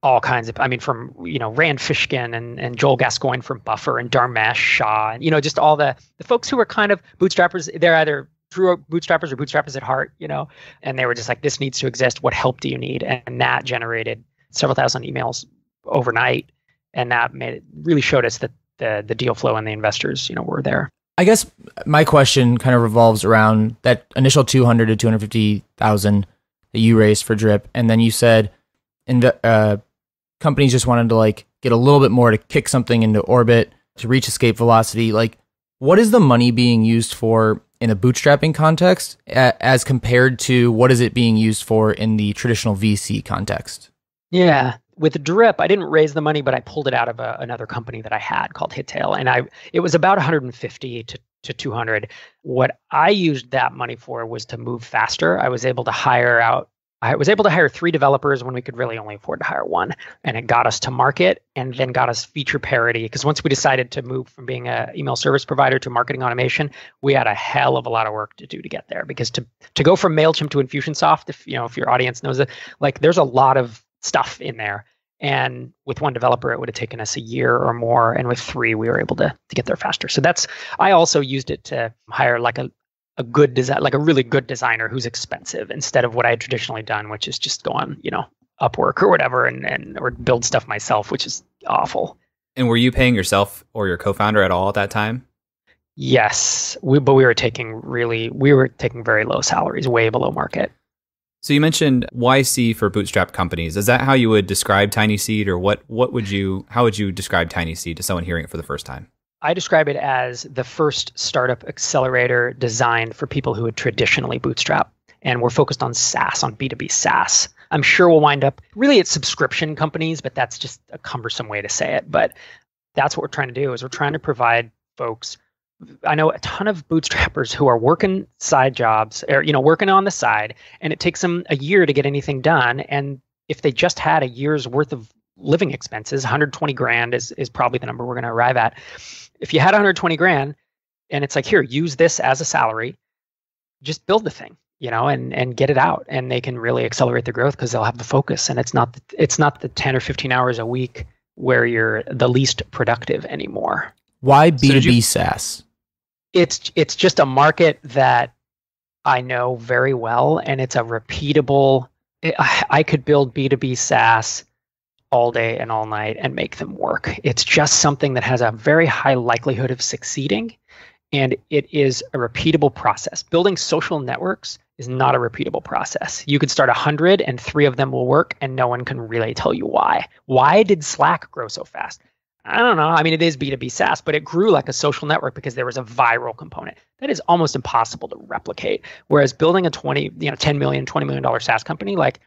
all kinds of, I mean, from you know Rand Fishkin and, and Joel Gascoigne from Buffer and Dharmesh Shah, and you know, just all the the folks who were kind of bootstrappers. They're either true bootstrappers or bootstrappers at heart, you know, and they were just like, this needs to exist. What help do you need? And that generated several thousand emails overnight. And that made it really showed us that the, the deal flow and the investors, you know, were there. I guess my question kind of revolves around that initial 200 to 250,000 that you raised for drip. And then you said, and uh, companies just wanted to like get a little bit more to kick something into orbit to reach escape velocity. Like, what is the money being used for in a bootstrapping context as compared to what is it being used for in the traditional VC context? Yeah, with Drip, I didn't raise the money, but I pulled it out of a, another company that I had called Hittail, and I it was about 150 to to 200. What I used that money for was to move faster. I was able to hire out I was able to hire three developers when we could really only afford to hire one. And it got us to market and then got us feature parity. Because once we decided to move from being an email service provider to marketing automation, we had a hell of a lot of work to do to get there. Because to to go from MailChimp to Infusionsoft, if you know, if your audience knows it, like there's a lot of stuff in there. And with one developer, it would have taken us a year or more. And with three, we were able to, to get there faster. So that's, I also used it to hire like a, a good design, like a really good designer who's expensive instead of what I had traditionally done, which is just go on, you know, Upwork or whatever and, and or build stuff myself, which is awful. And were you paying yourself or your co-founder at all at that time? Yes, we, but we were taking really, we were taking very low salaries, way below market. So you mentioned YC for bootstrap companies. Is that how you would describe TinySeed, or what? What would you? How would you describe TinySeed to someone hearing it for the first time? I describe it as the first startup accelerator designed for people who would traditionally bootstrap. And we're focused on SaaS, on B2B SaaS. I'm sure we'll wind up really at subscription companies, but that's just a cumbersome way to say it. But that's what we're trying to do is we're trying to provide folks I know a ton of bootstrappers who are working side jobs or you know working on the side and it takes them a year to get anything done and if they just had a year's worth of living expenses 120 grand is is probably the number we're going to arrive at if you had 120 grand and it's like here use this as a salary just build the thing you know and and get it out and they can really accelerate their growth because they'll have the focus and it's not the, it's not the 10 or 15 hours a week where you're the least productive anymore why b2b so SaaS? it's it's just a market that I know very well, and it's a repeatable. It, I could build B two B SaaS all day and all night and make them work. It's just something that has a very high likelihood of succeeding, and it is a repeatable process. Building social networks is not a repeatable process. You could start a hundred and three of them will work, and no one can really tell you why. Why did Slack grow so fast? I don't know. I mean, it is B2B SaaS, but it grew like a social network because there was a viral component. That is almost impossible to replicate. Whereas building a 20, you know, 10 million, 20 million dollar SaaS company, like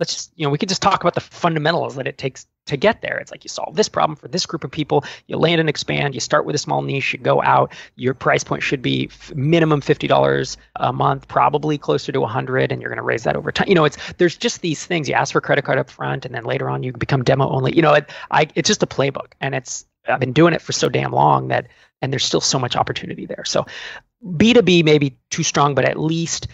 let's just, you know, we could just talk about the fundamentals that it takes to get there. It's like you solve this problem for this group of people, you land and expand, you start with a small niche, you go out, your price point should be f- minimum $50 a month, probably closer to 100 and you're going to raise that over time. You know, it's there's just these things. You ask for credit card up front and then later on you become demo only. You know, it, I it's just a playbook and it's I've been doing it for so damn long that and there's still so much opportunity there. So B2B may be too strong, but at least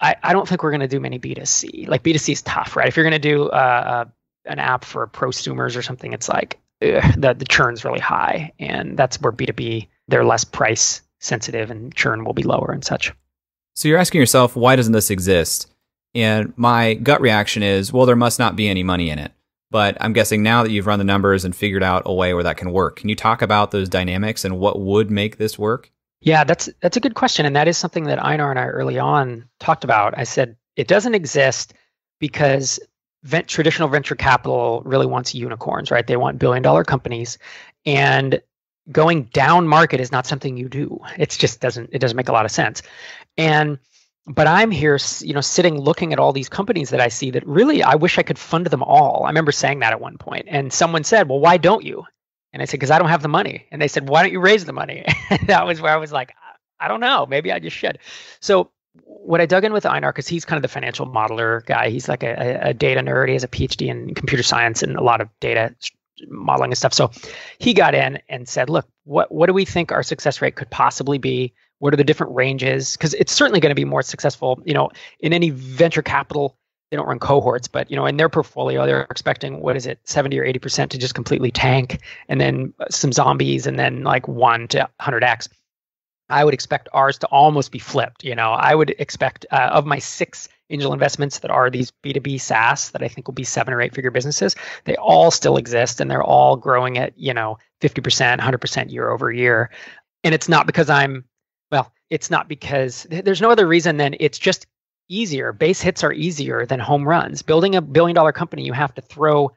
I, I don't think we're going to do many B2C. Like B2C is tough, right? If you're going to do uh, uh, an app for prosumers or something, it's like ugh, the the churn's really high, and that's where B2B they're less price sensitive and churn will be lower and such. So you're asking yourself, why doesn't this exist? And my gut reaction is, well, there must not be any money in it. But I'm guessing now that you've run the numbers and figured out a way where that can work, can you talk about those dynamics and what would make this work? Yeah, that's that's a good question, and that is something that Einar and I early on talked about. I said it doesn't exist because vent, traditional venture capital really wants unicorns, right? They want billion dollar companies, and going down market is not something you do. It just doesn't it doesn't make a lot of sense, and but I'm here, you know, sitting looking at all these companies that I see that really I wish I could fund them all. I remember saying that at one point, and someone said, "Well, why don't you?" And I said, "Because I don't have the money." And they said, "Why don't you raise the money?" that was where I was like, "I don't know. Maybe I just should." So what I dug in with Einar, because he's kind of the financial modeler guy. He's like a, a data nerd. He has a PhD in computer science and a lot of data modeling and stuff. So he got in and said, "Look, what what do we think our success rate could possibly be?" What are the different ranges? Because it's certainly going to be more successful. You know, in any venture capital, they don't run cohorts, but you know, in their portfolio, they're expecting what is it, 70 or 80 percent to just completely tank, and then some zombies, and then like one to 100x. I would expect ours to almost be flipped. You know, I would expect uh, of my six angel investments that are these B2B SaaS that I think will be seven or eight figure businesses, they all still exist and they're all growing at, you know, 50%, 100% year over year. And it's not because I'm well, it's not because there's no other reason than it's just easier. Base hits are easier than home runs. Building a billion dollar company, you have to throw,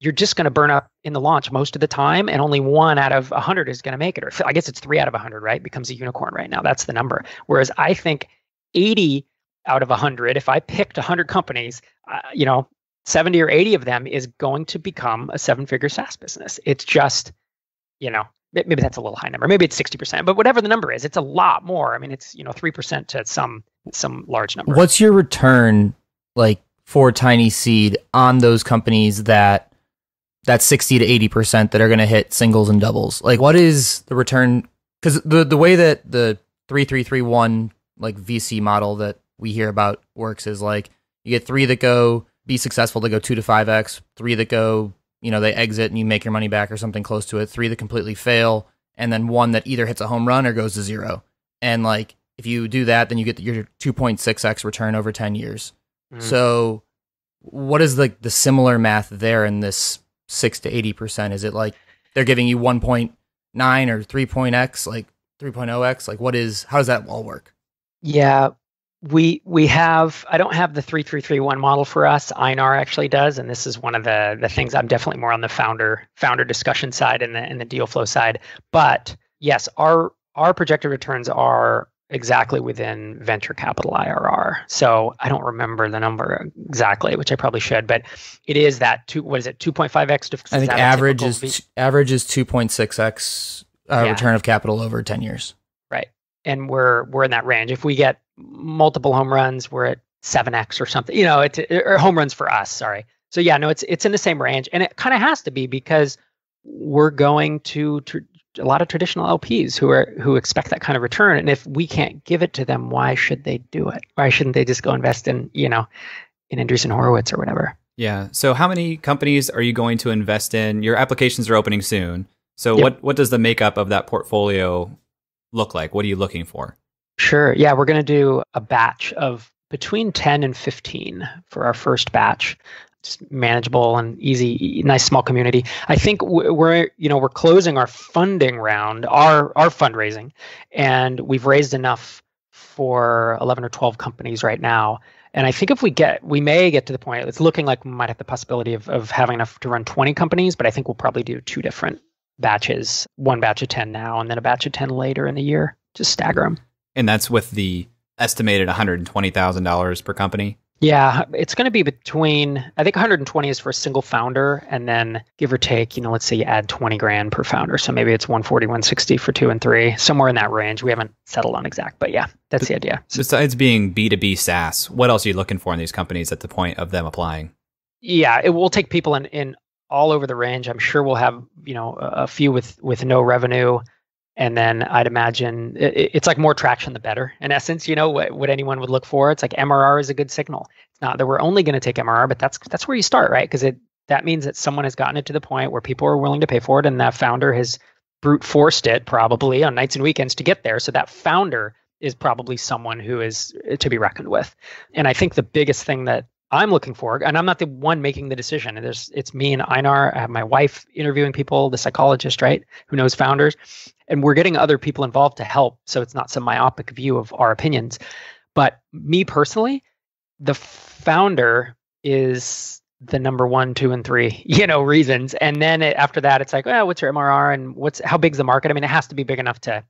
you're just going to burn up in the launch most of the time, and only one out of 100 is going to make it. Or I guess it's three out of 100, right? Becomes a unicorn right now. That's the number. Whereas I think 80 out of 100, if I picked 100 companies, uh, you know, 70 or 80 of them is going to become a seven figure SaaS business. It's just, you know, maybe that's a little high number. Maybe it's 60%, but whatever the number is, it's a lot more. I mean, it's, you know, 3% to some some large number. What's your return like for tiny seed on those companies that that's 60 to 80% that are going to hit singles and doubles? Like what is the return cuz the the way that the 3331 like VC model that we hear about works is like you get 3 that go be successful to go 2 to 5x, 3 that go you know, they exit and you make your money back or something close to it. Three that completely fail, and then one that either hits a home run or goes to zero. And like, if you do that, then you get your 2.6x return over 10 years. Mm. So, what is like the, the similar math there in this six to 80%? Is it like they're giving you 1.9 or 3.x, like 3.0x? Like, what is, how does that all work? Yeah, we we have I don't have the 3331 model for us. Einar actually does, and this is one of the the things I'm definitely more on the founder founder discussion side and the and the deal flow side. But yes, our our projected returns are exactly within venture capital IRR. So I don't remember the number exactly, which I probably should, but it is that two. What is it? Two point five x. I think average is v- average is two point six x uh, return of capital over ten years. Right, and we're we're in that range. If we get multiple home runs. We're at seven x or something. You know, it's or home runs for us. Sorry. So yeah, no, it's it's in the same range, and it kind of has to be because we're going to tr- a lot of traditional LPs who are who expect that kind of return, and if we can't give it to them, why should they do it? Why shouldn't they just go invest in you know in Andreessen Horowitz or whatever? Yeah. So how many companies are you going to invest in? Your applications are opening soon. So yep. what what does the makeup of that portfolio look like? What are you looking for? Sure. Yeah, we're going to do a batch of between 10 and 15 for our first batch. Manageable and easy, nice small community. I think we're you know we're closing our funding round, our our fundraising, and we've raised enough for 11 or 12 companies right now. And I think if we get, we may get to the point, it's looking like we might have the possibility of, of having enough to run 20 companies, but I think we'll probably do two different batches, one batch of 10 now, and then a batch of 10 later in the year. Just stagger them. And that's with the estimated $120,000 per company. Yeah, it's going to be between I think 120 is for a single founder and then give or take, you know, let's say you add 20 grand per founder. So maybe it's 140, 160 for 2 and 3, somewhere in that range. We haven't settled on exact, but yeah, that's the idea. Besides being B2B SaaS, what else are you looking for in these companies at the point of them applying? Yeah, it will take people in in all over the range. I'm sure we'll have, you know, a few with with no revenue and then I'd imagine it, it's like more traction the better. In essence, you know what, what anyone would look for. It's like MRR is a good signal. It's not that we're only going to take MRR, but that's that's where you start, right? Because it that means that someone has gotten it to the point where people are willing to pay for it, and that founder has brute forced it probably on nights and weekends to get there. So that founder is probably someone who is to be reckoned with. And I think the biggest thing that I'm looking for, and I'm not the one making the decision. There's it's me and Einar. I have my wife interviewing people, the psychologist, right, who knows founders, and we're getting other people involved to help so it's not some myopic view of our opinions but me personally the founder is the number one two and three you know reasons and then it, after that it's like oh what's your mrr and what's how big's the market i mean it has to be big enough to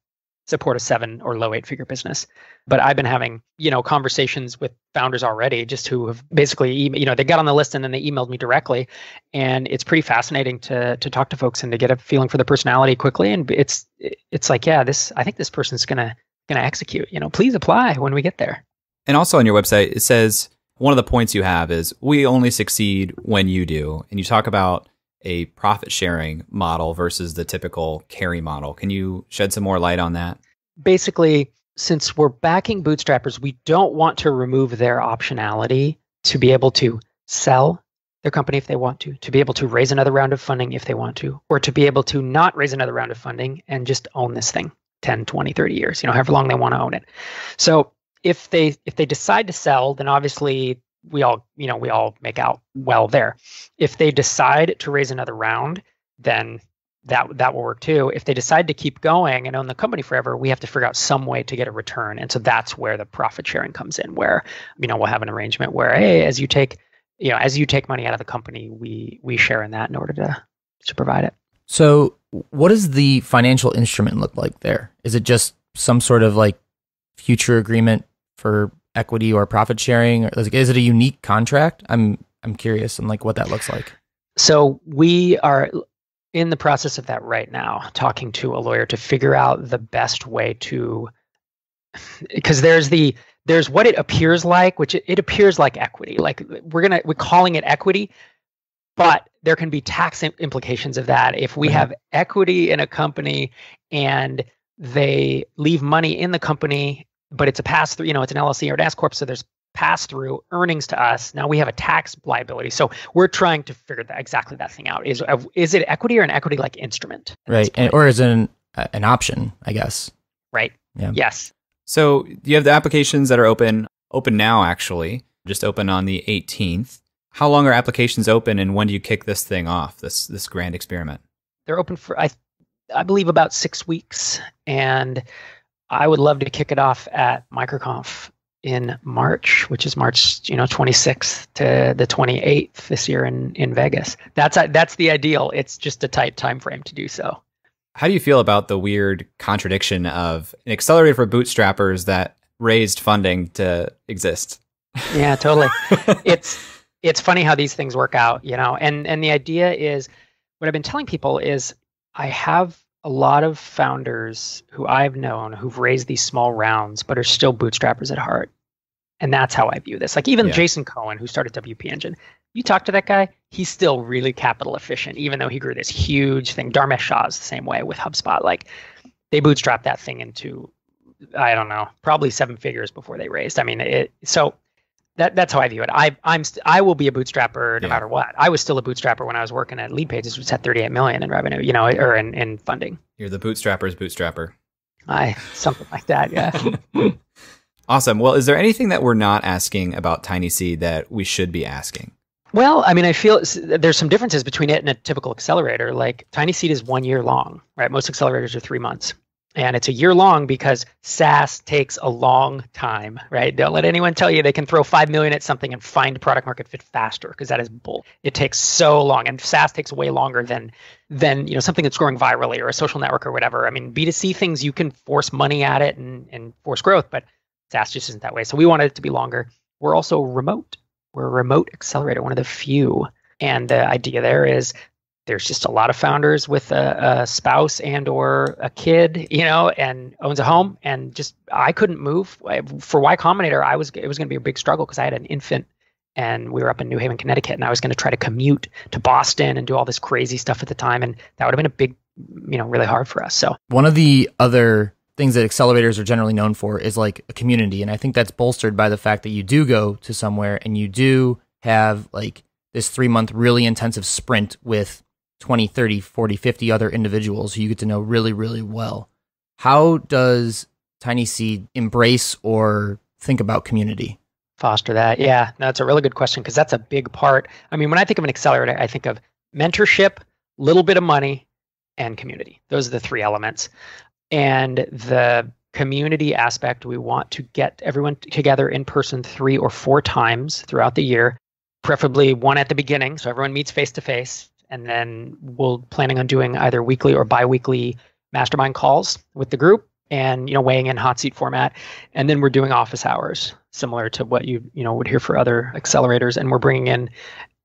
support a seven or low eight figure business. But I've been having, you know, conversations with founders already just who have basically, you know, they got on the list and then they emailed me directly. And it's pretty fascinating to to talk to folks and to get a feeling for the personality quickly. And it's it's like, yeah, this I think this person's gonna gonna execute. You know, please apply when we get there. And also on your website, it says one of the points you have is we only succeed when you do. And you talk about a profit sharing model versus the typical carry model. Can you shed some more light on that? Basically, since we're backing bootstrappers, we don't want to remove their optionality to be able to sell their company if they want to, to be able to raise another round of funding if they want to, or to be able to not raise another round of funding and just own this thing 10, 20, 30 years, you know, however long they want to own it. So if they if they decide to sell, then obviously we all you know we all make out well there. If they decide to raise another round then that that will work too. If they decide to keep going and own the company forever we have to figure out some way to get a return. And so that's where the profit sharing comes in where you know we'll have an arrangement where hey as you take you know as you take money out of the company we we share in that in order to to provide it. So what does the financial instrument look like there? Is it just some sort of like future agreement for equity or profit sharing? Or is it a unique contract? I'm I'm curious and like what that looks like. So we are in the process of that right now, talking to a lawyer to figure out the best way to because there's the there's what it appears like, which it, it appears like equity. Like we're gonna we're calling it equity, but there can be tax implications of that if we mm-hmm. have equity in a company and they leave money in the company but it's a pass through you know it's an llc or an s corp so there's pass through earnings to us. Now we have a tax liability. So we're trying to figure that exactly that thing out. Is is it equity or an equity like instrument? Right and, or is it an, an option i guess? Right. Yeah. Yes. So you have the applications that are open open now actually just open on the 18th how long are applications open, and when do you kick this thing off? This this grand experiment. They're open for I, I believe about six weeks, and I would love to kick it off at MicroConf in March, which is March, you know, 26th to the 28th this year in in Vegas. That's that's the ideal. It's just a tight time frame to do so. How do you feel about the weird contradiction of an accelerator for bootstrappers that raised funding to exist? Yeah, totally. it's it's funny how these things work out, you know. And and the idea is what I've been telling people is I have a lot of founders who I've known who've raised these small rounds but are still bootstrappers at heart. And that's how I view this. Like even yeah. Jason Cohen, who started WP Engine, you talk to that guy, he's still really capital efficient, even though he grew this huge thing. Dharmesh Shah is the same way with HubSpot. Like they bootstrapped that thing into, I don't know, probably seven figures before they raised. I mean, it so that that's how I view it. I I'm st- I will be a bootstrapper no yeah. matter what. I was still a bootstrapper when I was working at Leadpages, which had 38 million in revenue, you know, or in, in funding. You're the bootstrapper's bootstrapper. I something like that, yeah. awesome. Well, is there anything that we're not asking about TinySeed that we should be asking? Well, I mean, I feel there's some differences between it and a typical accelerator. Like TinySeed is one year long, right? Most accelerators are three months and it's a year long because SaaS takes a long time, right? Don't let anyone tell you they can throw five million at something and find product market fit faster because that is bull. It takes so long, and SaaS takes way longer than than you know something that's growing virally or a social network or whatever. I mean, B2C things you can force money at it and and force growth, but SaaS just isn't that way. So we wanted it to be longer. We're also remote. We're a remote accelerator, one of the few. And the idea there is there's just a lot of founders with a, a, spouse and or a kid you know and owns a home and just i couldn't move. For y combinator i was it was going to be a big struggle because i had an infant and we were up in new haven connecticut and i was going to try to commute to boston and do all this crazy stuff at the time and that would have been a big you know really hard for us so. One of the other things that accelerators are generally known for is like a community and i think that's bolstered by the fact that you do go to somewhere and you do have like this three month really intensive sprint with 20, 30, 40, 50 other individuals who you get to know really, really well. How does TinySeed embrace or think about community? Foster that. Yeah, that's a really good question because that's a big part. I mean, when I think of an accelerator, I think of mentorship, little bit of money, and community. Those are the three elements. And the community aspect, we want to get everyone together in person three or four times throughout the year, preferably one at the beginning so everyone meets face to face and then we'll planning on doing either weekly or biweekly mastermind calls with the group and you know weighing in hot seat format. And then we're doing office hours similar to what you you know would hear for other accelerators. And we're bringing in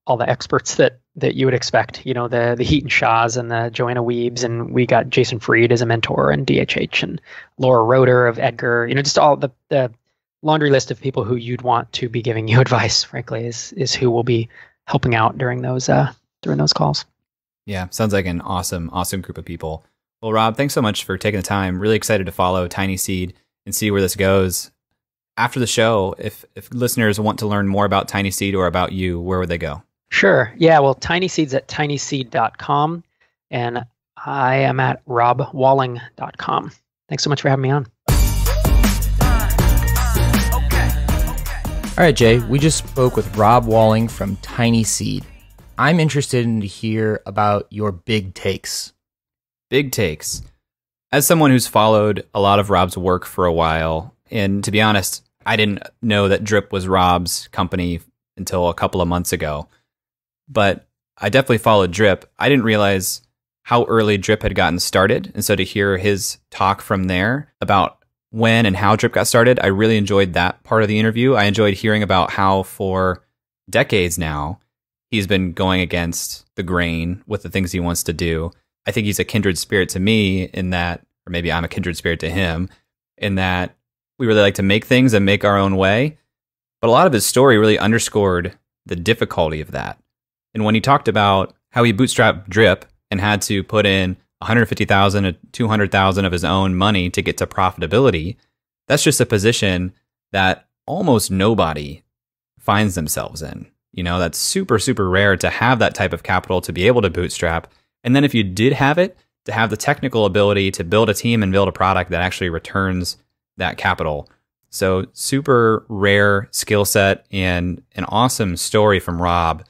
all the experts that that you would expect you know the the Hiten Shahs and the Joanna Wiebes and we got Jason Fried as a mentor and DHH and Laura Roeder of Edgar you know just all the the laundry list of people who you'd want to be giving you advice frankly is is who will be helping out during those uh during those calls. Yeah, sounds like an awesome, awesome group of people. Well, Rob, thanks so much for taking the time. Really excited to follow TinySeed and see where this goes. After the show, if if listeners want to learn more about TinySeed or about you, where would they go? Sure. Yeah, well, TinySeed's at tinyseed.com and I am at robwalling.com. Thanks so much for having me on. All right, Jay, we just spoke with Rob Walling from TinySeed. I'm interested in to hear about your big takes. Big takes. As someone who's followed a lot of Rob's work for a while, and to be honest, I didn't know that Drip was Rob's company until a couple of months ago. But I definitely followed Drip. I didn't realize how early Drip had gotten started. And so to hear his talk from there about when and how Drip got started, I really enjoyed that part of the interview. I enjoyed hearing about how for decades now, he's been going against the grain with the things he wants to do. I think he's a kindred spirit to me in that, or maybe I'm a kindred spirit to him in that we really like to make things and make our own way. But a lot of his story really underscored the difficulty of that. And when he talked about how he bootstrapped Drip and had to put in 150,000 to 200,000 of his own money to get to profitability, that's just a position that almost nobody finds themselves in. You know, that's super, super rare to have that type of capital to be able to bootstrap. And then if you did have it, to have the technical ability to build a team and build a product that actually returns that capital. So, super rare skill set and an awesome story from Rob.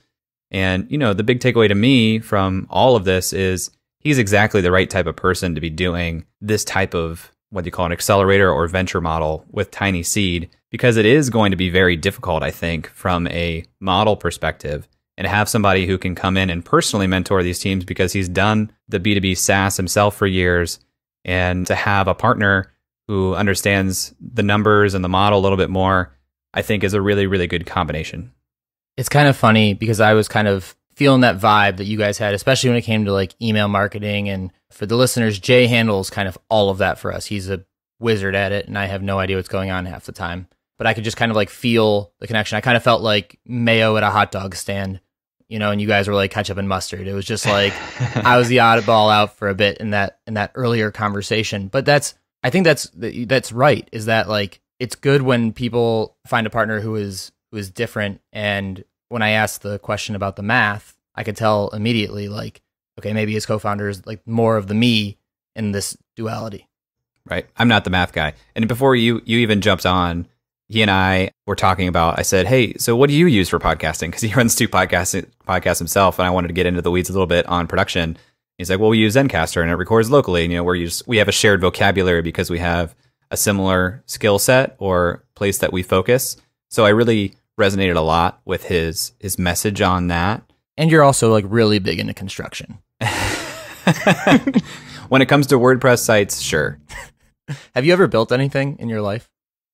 And, you know, the big takeaway to me from all of this is he's exactly the right type of person to be doing this type of what do you call an accelerator or venture model with TinySeed because it is going to be very difficult, I think, from a model perspective and have somebody who can come in and personally mentor these teams because he's done the B2B SaaS himself for years and to have a partner who understands the numbers and the model a little bit more, I think is a really, really good combination. It's kind of funny because I was kind of feeling that vibe that you guys had, especially when it came to like email marketing. And for the listeners, Jay handles kind of all of that for us. He's a wizard at it, and I have no idea what's going on half the time but I could just kind of like feel the connection. I kind of felt like mayo at a hot dog stand, you know, and you guys were like ketchup and mustard. It was just like I was the oddball out for a bit in that in that earlier conversation. But that's I think that's that's right. Is that like it's good when people find a partner who is who is different. And when I asked the question about the math, I could tell immediately like, okay, maybe his co-founder is like more of the me in this duality. Right. I'm not the math guy. And before you you even jumped on, he and I were talking about. I said, "Hey, so what do you use for podcasting?" Because he runs two podcasts podcasts himself, and I wanted to get into the weeds a little bit on production. He's like, "Well, we use Zencastr, and it records locally. And, you know, we're use, we have a shared vocabulary because we have a similar skill set or place that we focus." So I really resonated a lot with his his message on that. And you're also like really big into construction. when it comes to WordPress sites, sure. have you ever built anything in your life?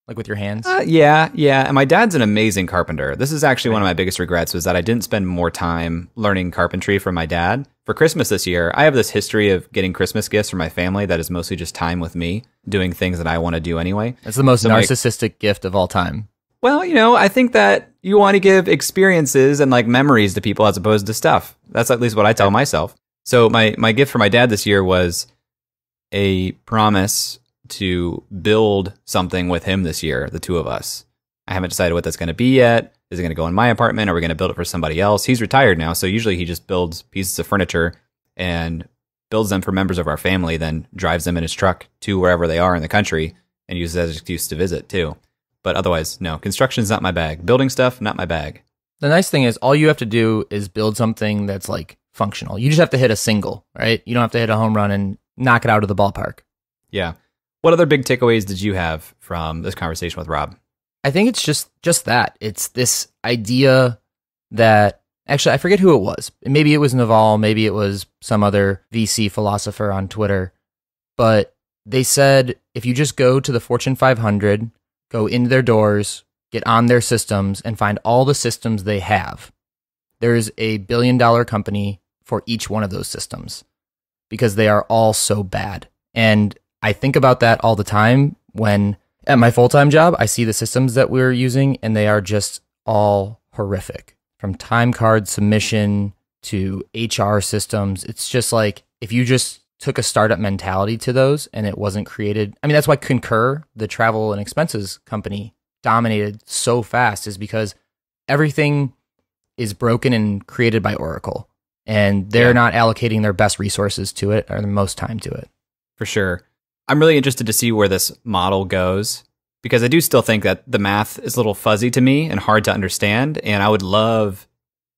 Like with your hands? Uh, yeah, yeah. And my dad's an amazing carpenter. This is actually one of my biggest regrets was that I didn't spend more time learning carpentry from my dad. For Christmas this year, I have this history of getting Christmas gifts from my family that is mostly just time with me, doing things that I want to do anyway. It's the most so narcissistic my, gift of all time. Well, you know, I think that you want to give experiences and like memories to people as opposed to stuff. That's at least what I tell myself. So my my gift for my dad this year was a promise to build something with him this year, the two of us. I haven't decided what that's going to be yet. Is it going to go in my apartment? Are we going to build it for somebody else? He's retired now, so usually he just builds pieces of furniture and builds them for members of our family, then drives them in his truck to wherever they are in the country and uses as an excuse to visit too. But otherwise, no, construction's not my bag. Building stuff, not my bag. The nice thing is all you have to do is build something that's like functional. You just have to hit a single, right? You don't have to hit a home run and knock it out of the ballpark. Yeah. What other big takeaways did you have from this conversation with Rob? I think it's just just that. It's this idea that actually I forget who it was. Maybe it was Naval, maybe it was some other VC philosopher on Twitter. But they said if you just go to the Fortune 500, go into their doors, get on their systems and find all the systems they have. There's a billion dollar company for each one of those systems because they are all so bad. And I think about that all the time when at my full time job, I see the systems that we're using and they are just all horrific from time card submission to HR systems. It's just like if you just took a startup mentality to those and it wasn't created. I mean, that's why Concur, the travel and expenses company, dominated so fast, is because everything is broken and created by Oracle. And they're yeah. not allocating their best resources to it or the most time to it. For sure. I'm really interested to see where this model goes because I do still think that the math is a little fuzzy to me and hard to understand. And I would love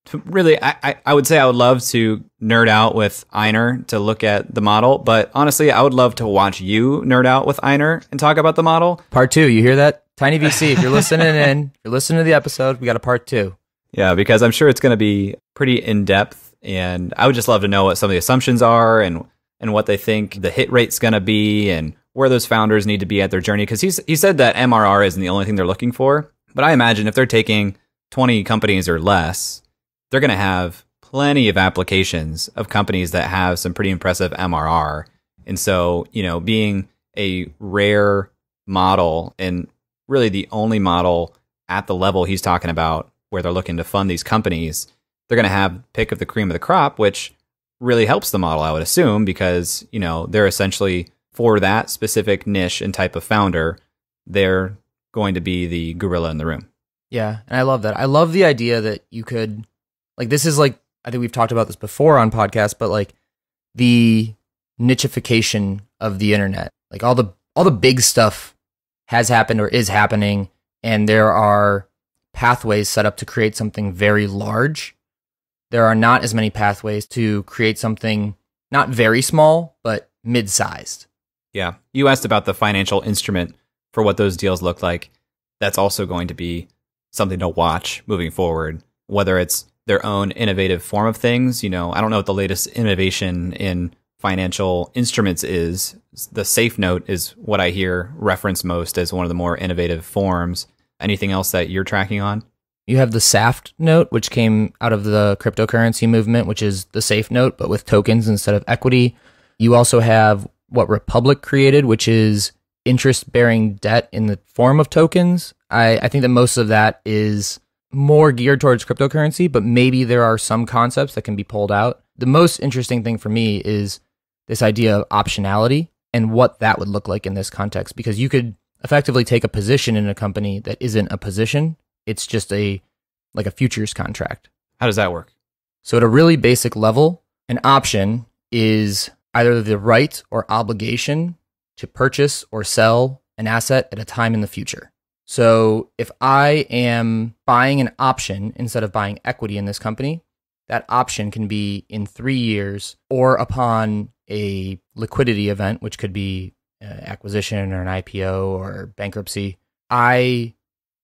to really, I, I would say I would love to nerd out with Einar to look at the model. But honestly, I would love to watch you nerd out with Einar and talk about the model. Part two, you hear that? Tiny VC, if you're listening in, if you're listening to the episode, we got a part two. Yeah, because I'm sure it's going to be pretty in depth. And I would just love to know what some of the assumptions are and and what they think the hit rate's going to be and where those founders need to be at their journey. Because he said that MRR isn't the only thing they're looking for, but I imagine if they're taking 20 companies or less they're going to have plenty of applications of companies that have some pretty impressive MRR. And so, you know, being a rare model and really the only model at the level he's talking about where they're looking to fund these companies, they're going to have pick of the cream of the crop, which really helps the model, I would assume, because, you know, they're essentially for that specific niche and type of founder, they're going to be the gorilla in the room. Yeah, and I love that. I love the idea that you could like this is like I think we've talked about this before on podcasts, but like the nichification of the internet. Like all the all the big stuff has happened or is happening and there are pathways set up to create something very large. There are not as many pathways to create something not very small, but mid-sized. Yeah. You asked about the financial instrument for what those deals look like. That's also going to be something to watch moving forward, whether it's their own innovative form of things. You know, I don't know what the latest innovation in financial instruments is. The safe note is what I hear referenced most as one of the more innovative forms. Anything else that you're tracking on? You have the SAFT note, which came out of the cryptocurrency movement, which is the safe note, but with tokens instead of equity. You also have what Republic created, which is interest bearing debt in the form of tokens. I, I think that most of that is more geared towards cryptocurrency, but maybe there are some concepts that can be pulled out. The most interesting thing for me is this idea of optionality and what that would look like in this context, because you could effectively take a position in a company that isn't a position. It's just a like a futures contract. How does that work? So at a really basic level, an option is either the right or obligation to purchase or sell an asset at a time in the future. So if I am buying an option instead of buying equity in this company, that option can be in three years or upon a liquidity event, which could be uh, acquisition or an IPO or bankruptcy. I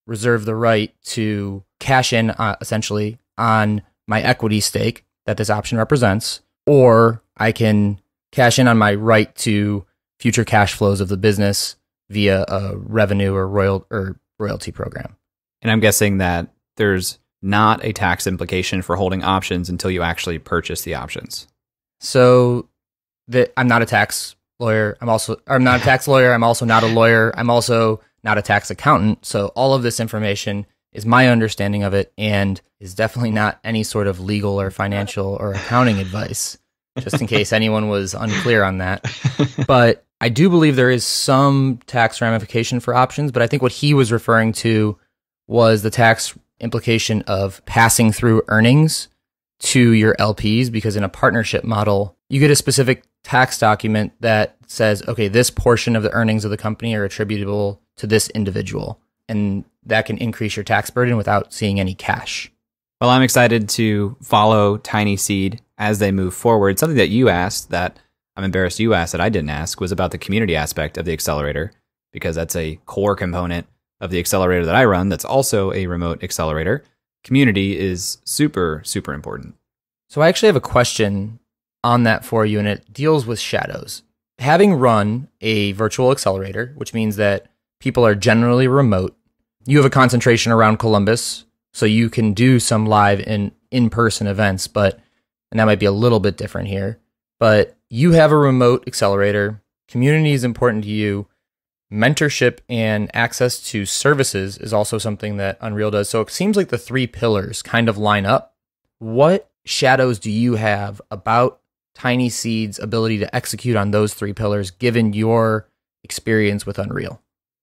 reserve the right to cash in uh, essentially on my equity stake that this option represents, or I can cash in on my right to future cash flows of the business via a revenue or royal or royalty program. And I'm guessing that there's not a tax implication for holding options until you actually purchase the options. So that I'm not a tax lawyer. I'm also I'm not a tax lawyer. I'm also not a lawyer. I'm also not a tax accountant. So all of this information is my understanding of it and is definitely not any sort of legal or financial or accounting advice, just in case anyone was unclear on that. But I do believe there is some tax ramification for options, but I think what he was referring to was the tax implication of passing through earnings to your LPs because in a partnership model, you get a specific tax document that says, okay, this portion of the earnings of the company are attributable to this individual. And that can increase your tax burden without seeing any cash. Well, I'm excited to follow TinySeed as they move forward. Something that you asked that I'm embarrassed you asked that I didn't ask was about the community aspect of the accelerator, because that's a core component of the accelerator that I run that's also a remote accelerator. Community is super, super important. So I actually have a question on that for you, and it deals with shadows. Having run a virtual accelerator, which means that people are generally remote, you have a concentration around Columbus, so you can do some live and in person events, but and that might be a little bit different here. But you have a remote accelerator, community is important to you, mentorship and access to services is also something that Unreal does. So it seems like the three pillars kind of line up. What shadows do you have about TinySeed's ability to execute on those three pillars given your experience with Unreal?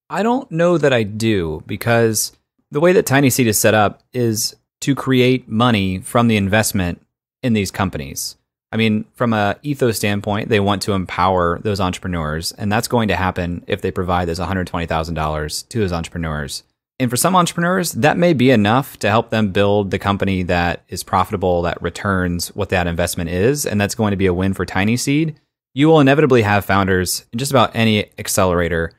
I don't know that I do because the way that TinySeed is set up is to create money from the investment in these companies. I mean, from a ethos standpoint, they want to empower those entrepreneurs, and that's going to happen if they provide this $120,000 to those entrepreneurs. And for some entrepreneurs, that may be enough to help them build the company that is profitable, that returns what that investment is. And that's going to be a win for TinySeed. You will inevitably have founders in just about any accelerator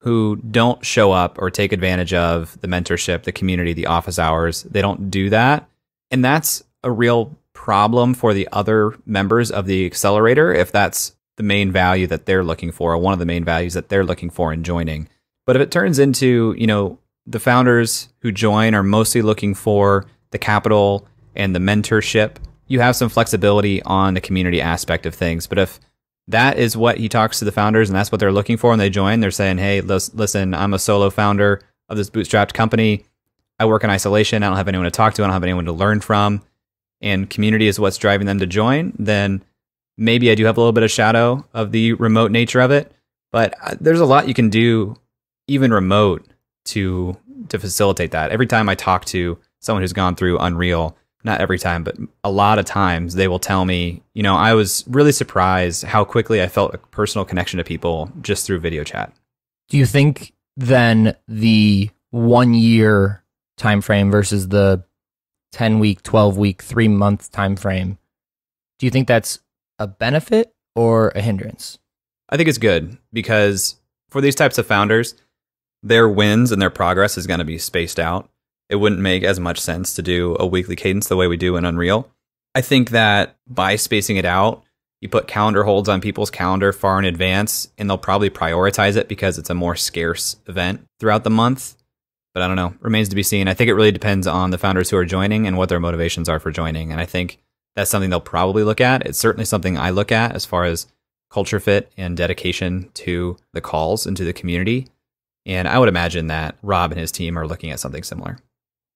who don't show up or take advantage of the mentorship, the community, the office hours. They don't do that. And that's a real problem for the other members of the accelerator if that's the main value that they're looking for, or one of the main values that they're looking for in joining. But if it turns into, you know, the founders who join are mostly looking for the capital and the mentorship, you have some flexibility on the community aspect of things. But if that is what he talks to the founders and that's what they're looking for and they join, they're saying, hey, listen, I'm a solo founder of this bootstrapped company. I work in isolation. I don't have anyone to talk to. I don't have anyone to learn from. And community is what's driving them to join. Then maybe I do have a little bit of shadow of the remote nature of it. But uh, there's a lot you can do, even remote, to to facilitate that. Every time I talk to someone who's gone through Unreal, not every time, but a lot of times they will tell me, you know, I was really surprised how quickly I felt a personal connection to people just through video chat. Do you think then the one year time frame versus the 10 week, 12 week, 3 month time frame, do you think that's a benefit or a hindrance? I think it's good because for these types of founders, their wins and their progress is going to be spaced out. It wouldn't make as much sense to do a weekly cadence the way we do in Unreal. I think that by spacing it out, you put calendar holds on people's calendar far in advance, and they'll probably prioritize it because it's a more scarce event throughout the month. But I don't know, remains to be seen. I think it really depends on the founders who are joining and what their motivations are for joining. And I think that's something they'll probably look at. It's certainly something I look at as far as culture fit and dedication to the calls and to the community. And I would imagine that Rob and his team are looking at something similar.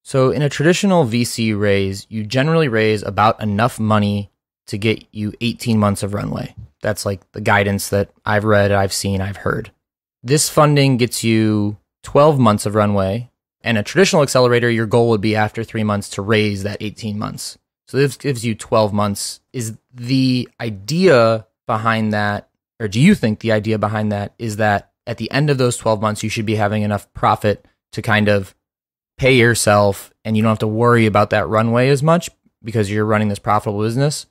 So, in a traditional VC raise, you generally raise about enough money to get you 18 months of runway. That's like the guidance that I've read, I've seen, I've heard. This funding gets you 12 months of runway. And a traditional accelerator, your goal would be after three months to raise that 18 months. So this gives you 12 months. Is the idea behind that, or do you think the idea behind that is that at the end of those 12 months, you should be having enough profit to kind of pay yourself and you don't have to worry about that runway as much because you're running this profitable business?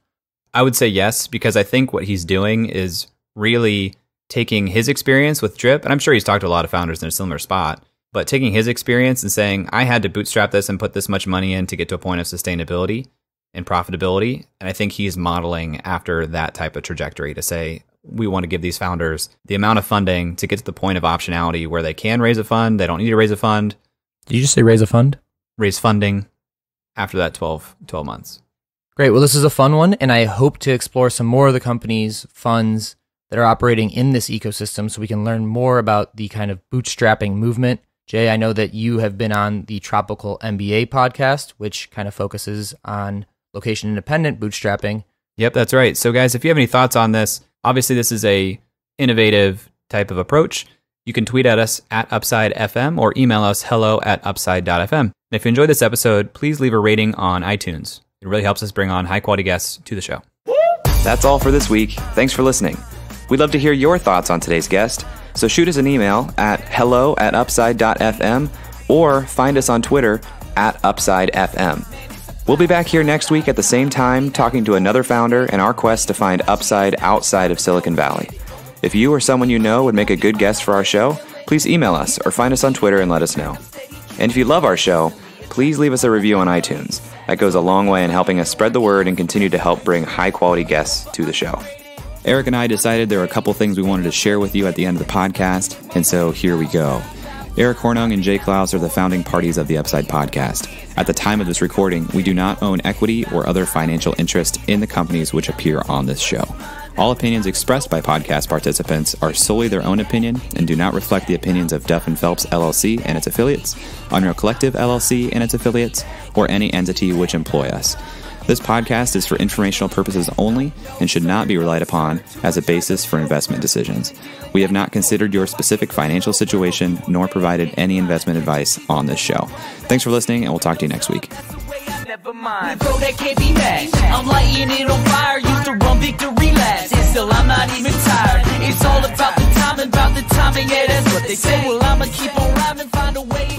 I would say yes, because I think what he's doing is really taking his experience with Drip, and I'm sure he's talked to a lot of founders in a similar spot, but taking his experience and saying, I had to bootstrap this and put this much money in to get to a point of sustainability and profitability. And I think he's modeling after that type of trajectory to say, we want to give these founders the amount of funding to get to the point of optionality where they can raise a fund, they don't need to raise a fund. Did you just say raise a fund? Raise funding after that 12, 12 months. Great. Well, this is a fun one, and I hope to explore some more of the companies, funds that are operating in this ecosystem so we can learn more about the kind of bootstrapping movement. Jay, I know that you have been on the Tropical MBA podcast, which kind of focuses on location independent bootstrapping. Yep, that's right. So guys, if you have any thoughts on this, obviously this is a innovative type of approach. You can tweet at us at Upside FM or email us hello at upside.fm. And if you enjoyed this episode, please leave a rating on iTunes. It really helps us bring on high quality guests to the show. That's all for this week. Thanks for listening. We'd love to hear your thoughts on today's guest, so shoot us an email at hello at upside.fm or find us on Twitter at upsidefm. We'll be back here next week at the same time talking to another founder in our quest to find upside outside of Silicon Valley. If you or someone you know would make a good guest for our show, please email us or find us on Twitter and let us know. And if you love our show, please leave us a review on iTunes. That goes a long way in helping us spread the word and continue to help bring high quality guests to the show. Eric and I decided there were a couple things we wanted to share with you at the end of the podcast, and so here we go. Eric Hornung and Jay Clouse are the founding parties of the Upside podcast. At the time of this recording, we do not own equity or other financial interest in the companies which appear on this show. All opinions expressed by podcast participants are solely their own opinion and do not reflect the opinions of Duff and Phelps LLC and its affiliates, Unreal Collective LLC and its affiliates, or any entity which employ us. This podcast is for informational purposes only and should not be relied upon as a basis for investment decisions. We have not considered your specific financial situation nor provided any investment advice on this show. Thanks for listening, and we'll talk to you next week. Never mind, bro, that can't be. I'm lighting it on fire, used to run victory. And still, I'm not even tired. It's all about the about the timing, yeah, that's what they say. Well, I'ma keep on rhyming, find a way.